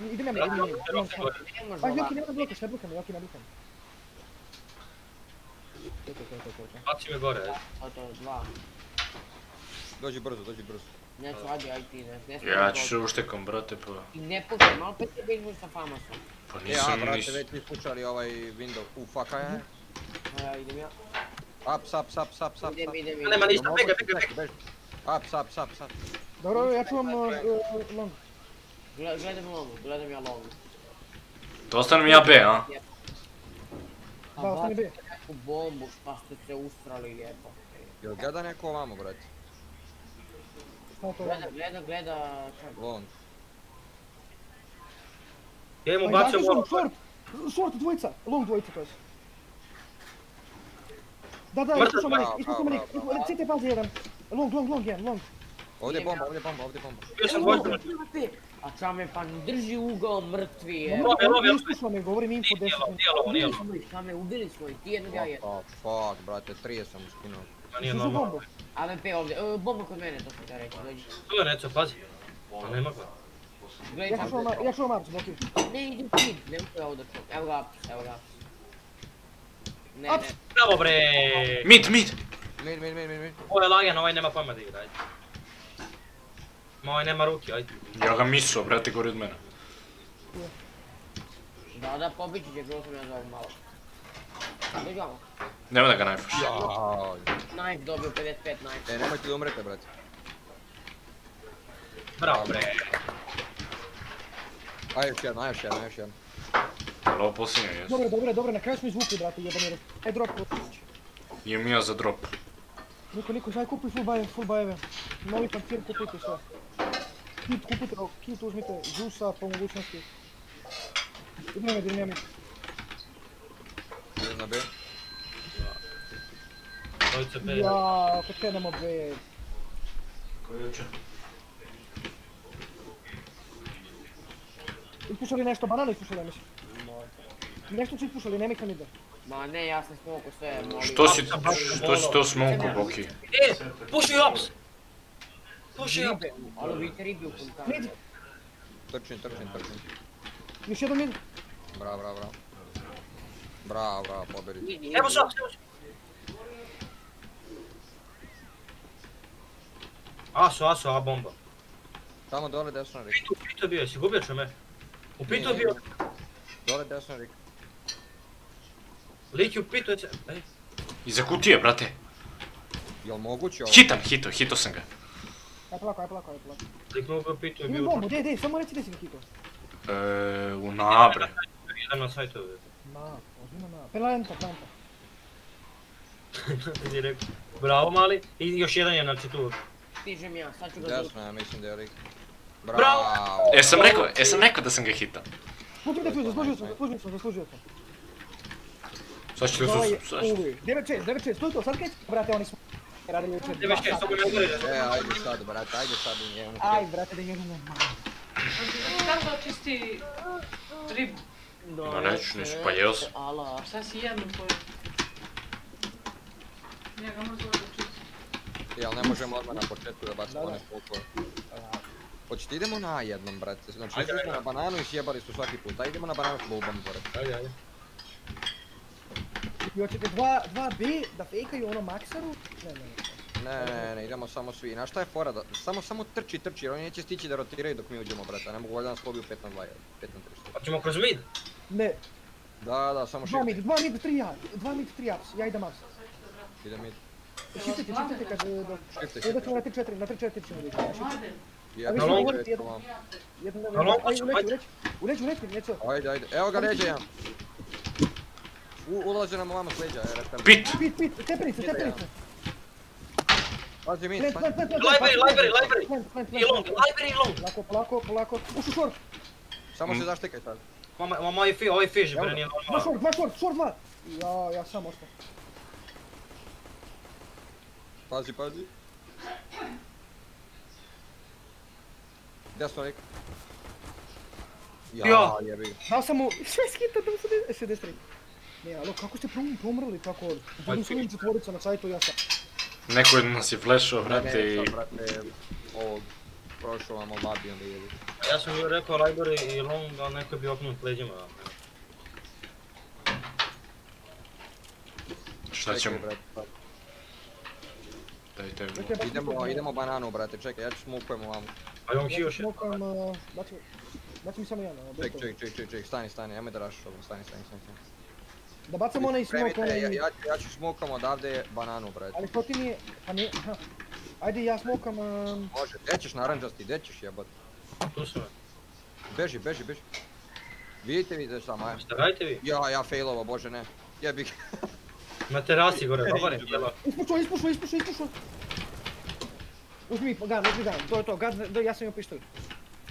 Joki, nema blokaš, ne blokam, Joki, ne blokam. To, to, to, to, to, to.
Baci me gore, ajde.
To, to, dva.
Dođi brzo, dođi brzo.
Neću, ajde, ajde ti, ne, ne
Ja ću se uštekam, brate, pa...
I ne pušaj, malo pet se izmuš sa Famasom.
Pa
E, a,
nisam,
brate,
nisam.
već ispučali ovaj window. U, fuck, aj, aj.
Ja idem ja.
Ups, ups, ups, ups, ups,
Idem,
ups.
idem,
Nema
idem.
ništa,
Jel
bega,
mogu
bega,
ti
bega.
beži? Ups, ups, ups, ups.
Dobro, ja čuvam uh, uh, long.
Gle- Gledam longu, gledam ja longu.
To ostanem ja B, a?
A
Da, ostani B.
neku bombu, pa ste se ustrali lijepo.
Jel gleda neko ovamo, brate?
Gleda, gleda, gleda.
Long.
Ja
izašli su,
bombu.
short, short dvojica, long dvojica to je. Da, da, ispušao me,
bravo, bravo.
CT faze jedan. Long, long, long, jedan, long.
Ovdje je bomba, ovdje je bomba, ovdje je bomba.
Bio sam dvojka.
A čame pa drži ugao mrtvi je.
Lovi, lovi, lovi.
Ispušao me, govorim info 10
Nijelo,
minuta.
nijelo,
Ubili smo ih, ubili smo ih, ti jednog ja
What
jedan.
the fuck, brate, trije sam mu skinuo.
Ma nije
Ispušao
normalno.
AWP ovdje, e, bomba kod mene, to sam te dođi.
Tu je Neco, pazi. A nema ga.
Ja čuvam Marks, bloki.
Ne, idi ti, ne mogu ja. Evo ga, evo ga. Ne, ne.
Bravo bre!
Mid, mid!
Mir, mir, mir, mir, mir.
Ovo je lagan, ovaj nema pojma da igra, ajde. Ma ovaj nema ruke, ajde.
Ja ga miso, brate, gori od mene.
Da, da, pobići će, bilo sam ja za malo. Dođi vamo.
Nema da ga najfaš.
Jao.
Knife dobio 55 knife.
E, nemojte da umrete, brate.
Bravo bre!
Aj, još jedan, aj, još jedan, aj, još jedan.
Ovo posljednje jesu.
Dobro, dobro, dobro, na kraju smo izvukli, brate, jebani. Aj, drop,
Imam ja za drop.
Niko, niko, aj kupi full bajeve, full bajeve. Novi pancir, kupite sve. Kit, kupite, kit uzmite, džusa po mogućnosti. Idemo, idemo.
Idem na B.
Dvojice B.
Ja, kad krenemo be... Ispušali nešto, banane ispušali, mislim. Nešto su ispušali, nemoj kam ide.
Ma ne, ja sam smoku sve, molim.
Što si, što si to smoku, Boki?
E, puši ups! Puši!
Ribe, ali vidite ribi u fontanu.
Mid,
Trčim, trčim, trčim.
još jedan mid.
Bravo, bravo, bravo. Bravo, bravo, pobedi.
Evo ups, evo se. Aso, aso, a bomba.
Tamo dole desno rik.
Pitu, pitu je bio, jesi gubio čome? U pitu je bio,
Dole desno rik.
lik je u pitu je...
Iza kutije, brate.
Jel moguće ovo?
Hitam, hito, hito sam ga.
Aj polako, aj polako, aj polako.
lik mu u pitu je
Imam
bio.
bombu, dej, dej, samo reci gdje si ga kiko.
Eee, u nabre.
Jedan na sajtu je.
Ma, ozbiljno ma. Pelanta, planta.
Ti rekao. Bravo mali. I još jedan je znači tu.
Stižem ja, sad ću ga.
Desno, ja mislim da je rik.
Bravo.
E, sam rekao, e, sam rekao da sam ga hitao.
Služio defuse, zaslužio sam, zaslužio sam, zaslužio sam.
Sad ću ću-
uvi. 9-6, 9-6, to je to, sad kaj? Brate, oni smo radili jučer.
Tebe škej, samo ne ugori.
E, ajde sad, brate, ajde sad i njemu.
Aj, brate, da njegov nema.
Kako da čisti ribu?
Ma neću ništa, pa jeo sam.
Ala.
Šta si jednu pojel? Njega možda da čisti.
Jel ne možemo odmah na početku da bacimo one spokoj. Hoćete idemo na jednom, brate. Znači,
Ajde, ajde.
na bananu i sjebali su svaki put. Ajde idemo na bananu s bulbom, brate.
Ajde, ajde.
I hoćete dva, dva B da fejkaju ono maksaru? Ne, ne, ne.
Ne, ne, ne, idemo samo svi. Znaš šta je fora? Da, samo, samo trči, trči, jer oni neće stići da rotiraju dok mi uđemo, brate. Ne mogu valjda nas pobiju 5 na 2, 5 na 3.
Pa ćemo kroz mid.
Ne,
Da, da, samo
dva mid,
shift.
dva mid, tri ja, dva mid, tri ups, ja idem ups.
Idem mid.
Shiftite, shiftite kad... e, dok-
Shifte,
Onda ćemo na 3-4, na 3-4 ćemo ići.
Reći
jedan-
vam.
Jedan da
Na longu
Ajde,
ću,
uleći,
ajde.
uleći. Uleći, uleći, neću.
Ajde, ajde. Evo ga leđa jedan. U, ulaže nam ovamo s leđa, je rekao.
Pit!
Pit, pit, stepenice, stepenice.
Pazi mi,
plant.
Library, library, library. I long, library i long.
Polako, polako, polako. Ušu short.
Samo se zaštikaj sad.
Mama, mama, ovaj fi, ovaj fiš,
Evo
bre, nije normalno.
short, dva short, short dva. Ja, ja sam ostao.
Pazi, pazi. Desno lik. Ja,
Ja.
jebi ga.
Dao sam mu sve skita da mu se ne... 63. Ne, alo, kako ste pomrli tako? Budu su im četvorica na sajtu, ja sam.
Neko nas je brate,
ne,
i...
ovog prošao vam lobby onda jebi.
Ja sam joj rekao library i long, a neko je bio oknut leđima.
Šta ćemo? Dajte,
Čekaj, baš
Idemo, idemo bananu, brate, čekaj, ja ću smukujemo vamo.
A imam
Ja
još
uh, baci, baci mi samo jedan.
Ček, ček, ček, ček, stani, stani, nemoj da rašiš ovo, stani, stani, stani.
Da bacam onaj smok,
ja,
onaj...
ja, ću- ja ću smukam odavde bananu, brate.
Ali to ti mi je... Pa ne. Ajde, ja smokam... Um,
Može, gdje ćeš naranđasti, gdje ćeš jebati?
Tu sam.
Beži, beži, beži. Vidite vi da šta maja.
Šta radite vi?
Ja, ja failovo, bože ne. Jebi ga.
Na terasi gore, je, jeba.
ispušao, ispušao, ispušao, ispušao. Uzmi mi gan, uzmi gan, to je to, gan, ja sam imao pištolj.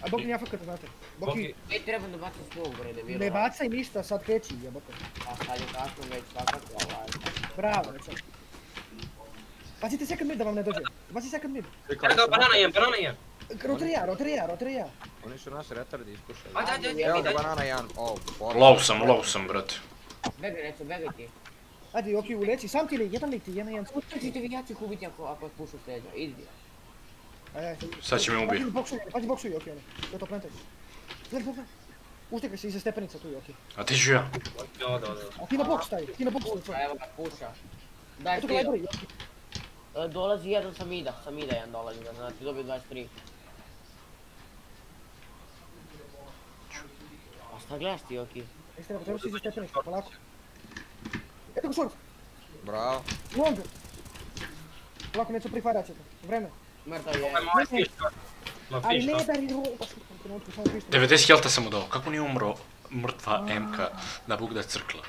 A Boki nije fakat, znate. Boki,
Boki,
E, trebam da bacim smog, bre, da
ne bacaj ništa, sad kreći, jebote.
A sad je kasno već svakako, ovaj.
Bravo, već sad. Pazite second mid da vam ne dođe. Baci second mid.
Evo banana jem, banana jem.
Rotarija, rotarija, rotarija.
Oni su nas retardi iskušali.
Ajde, ajde, ajde,
Evo ga banana jedan, o, bora.
Low sam, low sam, brate.
Begaj, neću, begaj ti.
Ajde, ok, uleci, sam ti li, jedan lik ti, jedan, jedan.
Utrčite vi, ja ću ih ubiti ako, ako pušu s leđa, idi.
Ajde, ajde.
Sad će me ubiti.
Pazi boksuj, ok, ono. To to plantaj. Gledaj, gledaj. Uštekaj se iza stepenica tu, ok.
A ti ću ja.
Da, da, da.
A ti na boks stavi, ti na boks stavi.
Evo ga, puša. Daj,
ok.
E, Dolazi jedan sa mida, sa mida jedan dolazi, znači dobio 23. A šta gledaš ti, Oki?
Jeste, treba se iza stepenica, polako. Eto ga short,
Bravo.
long. Polako, neću prihvarat ćete. Vreme.
Mrtav je.
Da.
Ali ne
da.
trenutku samo pištolj.
90 helta sam mu dao, kako nije umro mrtva MK da bugda crkla?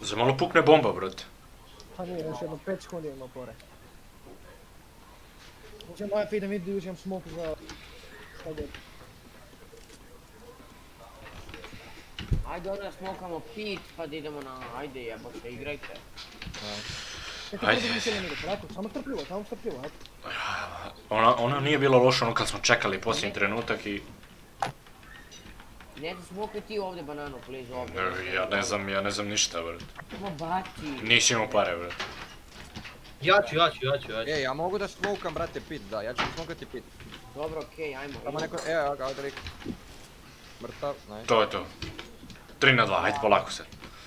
Za malo pukne bomba, brate.
Pa nije, još jedno 5 sekundi imamo pore. Ovaj feed mid i uzem smoke za... Šta god.
Ajde onda smokamo pit, pa idemo na... Ajde jebote, igrajte.
Ajde,
ajde, samo strpljivo, samo strpljivo, ajde.
Ona, ona nije bilo loša ono kad smo čekali posljednji trenutak i...
Ne smokaj ti ovdje bananu, please, ovdje.
Ne, Ja ne znam, ja ne znam ništa, brate.
Ma baci.
Nisi imao pare, brate.
Ja ću, ja ću, ja ću, ja ću.
Ej, ja mogu da smukam, brate, pit, da, ja ću smukati pit.
Dobro, okej, ajmo.
Samo neko, ovdje lik. Mrtav, nice.
To je to. 3 na 2, ajde polako se.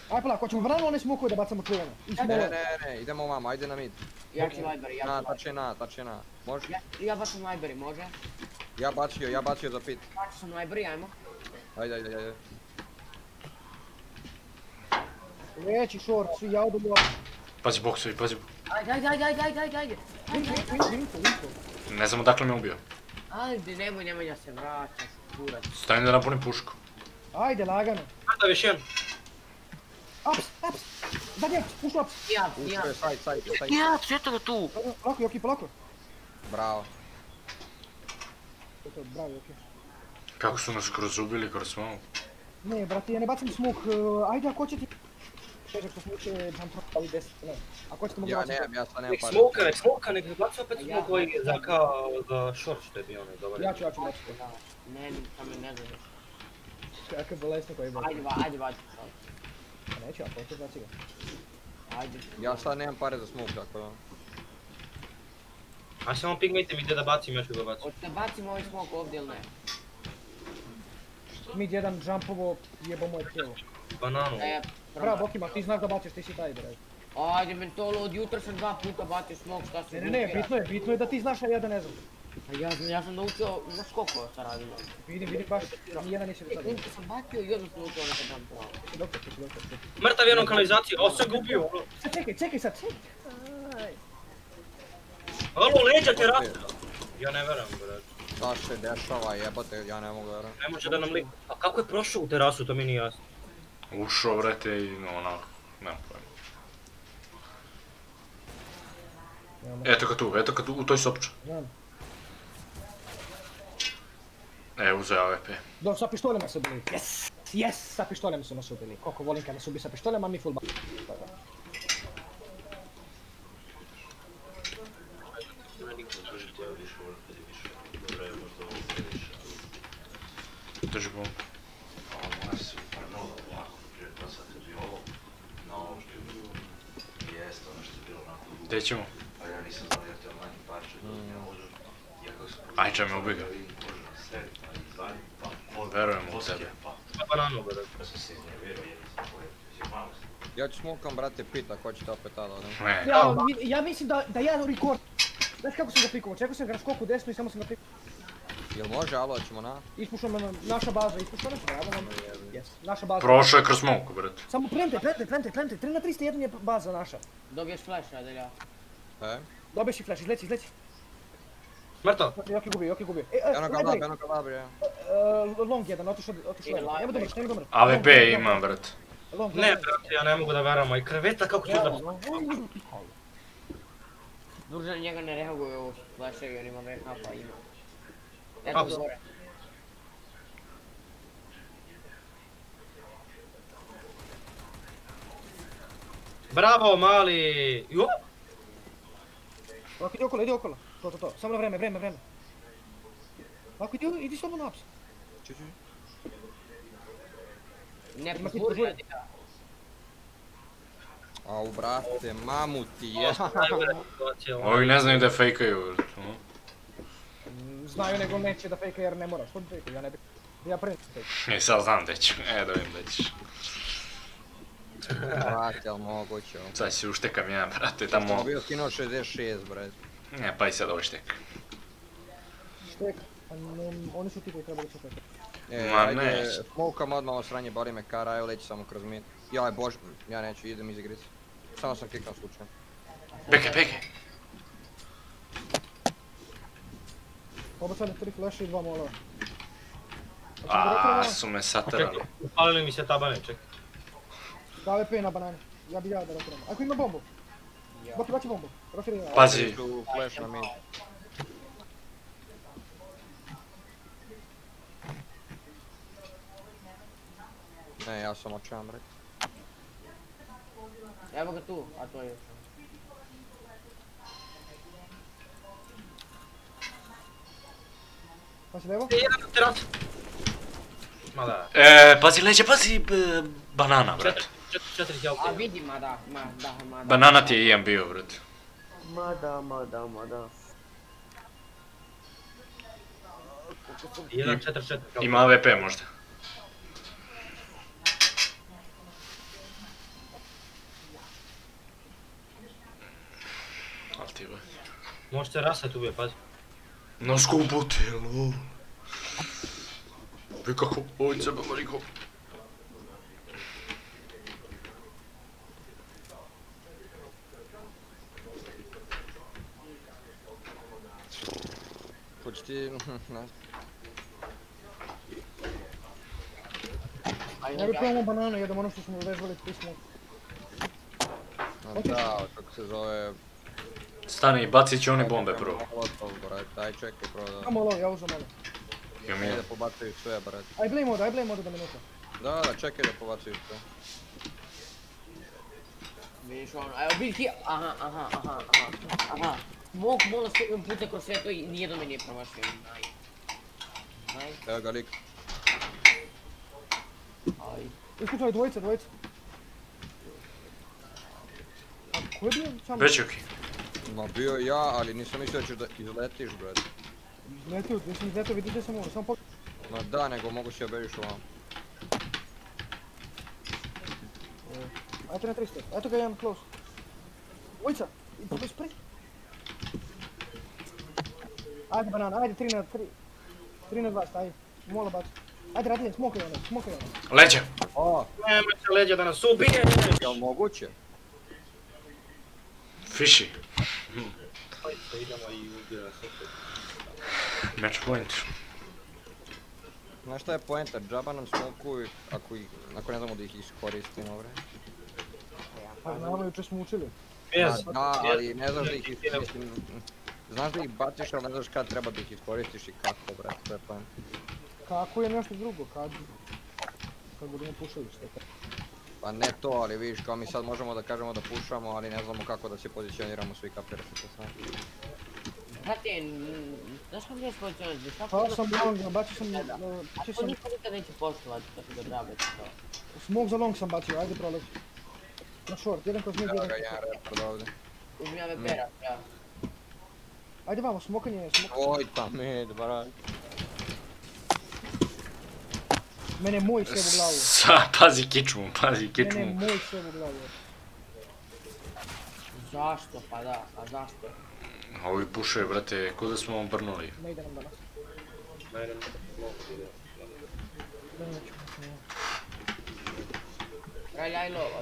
Ajde, polako, hoćemo bananu, one smokove da bacamo čuvene. I
Ne,
smole.
ne, ne, idemo vamo, ajde na mid.
Ja ću library, ja
Na,
ću
tače na, tače na. Može?
Ja, ja bacam library, može?
Ja bacio, ja bacio za pit.
Bacio sam library, ajmo.
Ajde, ajde, ajde.
Veći short, svi ja odem u...
Pazi boksovi, pazi.
Ajde, ajde, ajde, ajde, ajde, ajde, ajde.
Ne znam odakle me ubio.
Ajde, nemoj, nemoj da se vraćaš, kurac.
Stavim da napunim pušku.
Ajde, lagano.
Sada još jedan.
Ops, ops. Zadnjac, ušao ops. Jedan,
jedan.
Ušao je, sajt, sajt,
sajt. Jedan, četak tu.
Lako, Joki, polako.
Bravo.
To je bravo, Joki.
Kako su nas kroz ubili, kroz smoke?
Ne, brate, ja ne bacam smoke. Ajde, ako će ti... Težak, to smoke je jump rock, ali 10, ne. Ako ćete mogu bacati...
Ja nemam, ja sad nemam
par.
Nek
smoka, nek smoka, nek bacu opet smoke koji za kao... za short što je bio onaj dobar.
Ja ću, ja ću, ja
ću. Ne, tamo ne znam.
Kakav bolesnik koji baci.
Ajde, ajde, sad.
Pa neću, ako hoćeš baci ga.
Ajde.
Ja sad nemam pare za smoke, tako da.
A samo pigmejte mi gdje da bacim, ja ću ga.
Hoćete da bacimo ovaj smok ovdje ili ne?
Mid jedan jumpovo, jebo moje tijelo.
Bananu.
E,
Bravo, Bokima, ti znaš da baciš, ti si taj, bre.
Ajde, mentolo, od jutra sam dva puta bacio smok, šta se
Ne, ne, ne, bitno je, bitno je da ti znaš, a ja da ne znam.
A ja, sam- ja sam naučio na skoko sa radim.
Vidim, vidim baš, nijedan neće do sada.
Klinka sam bacio i sam naučio neka dam pravo.
Doktor, doktor.
Mrtav je jednom kanalizaciji, ovo sam ga ubio.
Sad čekaj, čekaj sad, čekaj.
Alo, leđa te rasta. Ja ne veram, brate.
Šta se dešava jebote, ja ne mogu vjerovati.
Ne može da nam lik... A kako je prošao u terasu, to mi nije jasno.
Ušao, brate, i onako, nemam pojma. Eto ga tu, eto ga tu, u toj sopču.
Znam.
E, uzeo AWP.
Do, sa pištolima su bili. Yes! Yes! Sa pištolima su nas ubili. Koliko volim kad nas ubi sa pištolima, mi full ba...
Drži bombu. Gdje ćemo? Aj, će me ubiga. Verujem u tebe.
Pa bananu, brate.
Ja ću smokam brate pit ako hoćete opet tada odem.
Ne,
Ja, ja mislim da, da ja record... Znaš kako sam ga pikovao? Čekao sam ga na skoku desno i samo sam ga pikovao.
Jel može, alo, ćemo na?
Ispušao me naša baza, ispušao me, evo nam. Yes, naša baza.
prošao je kroz smoke, brate.
Samo plente, plente, plente, plente, 3 na 301 je baza naša.
Dobiješ flash, Radelja.
E?
Dobiješ i flash, izleci, izleci.
Mrtav.
Joki gubio, Joki gubio. E, e,
Eno ga
gledaj,
lab, eno ga lab, ja.
E, long jedan, otišao, otišao.
Ide
Nemoj da umreš, nemoj da umreš.
AWP
Long, long,
ima, brate.
Long,
Ne, brate, ja ne mogu da veram, i kreveta kako ću da...
Dužan njega ne reaguje u flashevi, on ima VHP, ima. Eto gore.
Bravo, mali! Jo!
Ovako, idi okolo, idi okolo. To, to, to. Samo na vreme, vreme, vreme. Ovako, idi, idi samo na apsa.
Ču, ču.
Ne
Ima
posluži,
hitno
Radelja.
Au brate, mamu ti je.
Ono.
Ovi ne znaju da fejkaju,
Znaju nego neće da fejka jer ne mora. Što bi fejka, ja ne bi... Ja prvi fejka.
E, sad znam da ću. E, da vidim da ćeš.
Brate, jel moguće, ono.
Sad si uštekam jedan, brate,
Sam
tamo...
bio skinuo 66, brate.
Ne, pa i sad ovo štek.
Štek. Pa Oni su ti koji trebali čekati.
E,
Ma,
ajde,
neće.
smokam odmah ovo sranje, boli me kara, evo leći samo kroz mid. Jaj bož, ja neću, idem iz igrice. Samo sam kiknuo slučajno.
Beke, beke!
Obacali tri flash i dva molova.
Aaaa, su me
čekaj, upalili mi se tabane, čekaj.
Da AWP na banani. Ja bi ja da rotiram. Ako ima bombu. Boki, baci bombu. Rotiri.
Pazi.
Tu flash na mid. Ne, ja sam očajan, brate.
Evo ga tu, a to je još.
Pazi levo.
E, jedan terasu. Ma da,
E, pazi leđe, pazi b- banana, brate.
četiri, helpe.
A vidi, ma da, ma da, ma da.
Banana ti je jedan bio, brate.
Ma da, ma da, ma da.
Jedan, četiri, četiri.
Ima AWP možda.
ти, бе. Може ще
расне тук, бе, пази. Нашко ботело. Вика хоп,
ойце, бе, мари
хоп. Почти... Я би пълно банана, я да мърнам, че
сме развали писмо. Да, как.
Stani, bacit će oni bombe prvo.
Aj čekaj prvo da...
Samo malo, ja uzem malo.
Ja mi
Ajde da pobacaju sve, brate.
Aj blame mode, aj blame mode da me nutra.
Da, da, čekaj da pobacaju sve.
Vidiš ono, evo biljki, aha, aha, aha, aha, aha. Mog mola stupim puta kroz sve to i nijedno me nije promašio. Naj. Naj,
Evo ga lik.
aj.
Iskučali dvojica, dvojica. A ko je bio?
Već ok.
Ma bio ja, ali nisam mislio da ćeš da izletiš, brate.
Izletio, mislim izletio, vidiš da sam ovo, samo pogledaj.
Ma da, nego mogu se obežiš ovam.
Ajde na 300, eto ga jedan close. Dvojica, i pa spray. Ajde banana, ajde 3 na 3. 3 na 2, stavi. Mola baci. Ajde Radilje, smokaj ono, smokaj ono.
Leđa.
O,
Nemojte leđa da nas ubije!
jel moguće?
Fiši.
Ajde, idemo i opet.
Match point.
Znaš šta je poenta? Džaba nam smokuju ako, ih, ako ne znamo da ih iskoristimo, bre.
Pa znamo, jučer smo učili.
Da, da, ali ne znaš da ih iskoristim. Znaš da ih baciš, ali ne znaš kad treba da ih iskoristiš i kako, bre, to je poenta.
Kako je nešto drugo, kad... Kad budemo pušali što je
Pa ne to, ali vidiš kao mi sad možemo da kažemo da pušamo, ali ne znamo kako da se pozicioniramo svi kapiraš sa strane.
Brate, n- znaš kako gdje pozicionirati?
Pa sam long, bacio sam...
To
sam...
niko nikad neće poštovati, tako da drabe to.
Smog za long sam bacio, ajde proleć. Na short, jedan kroz mid,
Evo
jedan
ga, jedan repard ovdje.
Uzmi ja me pera, ja.
Ajde vamo, smokanje, smokanje.
Oj, tam mid, brat.
Mene moj sve u glavu.
Sa, pazi kičmu, pazi
Mene je
kičmu.
moj sve u glavu.
Zašto? Pa da, a zašto?
A Ovi pušaju, brate, ko da smo vam brnuli.
Ne ide nam danas.
Mene mogu ide.
Da neću.
Kralj, aj lova.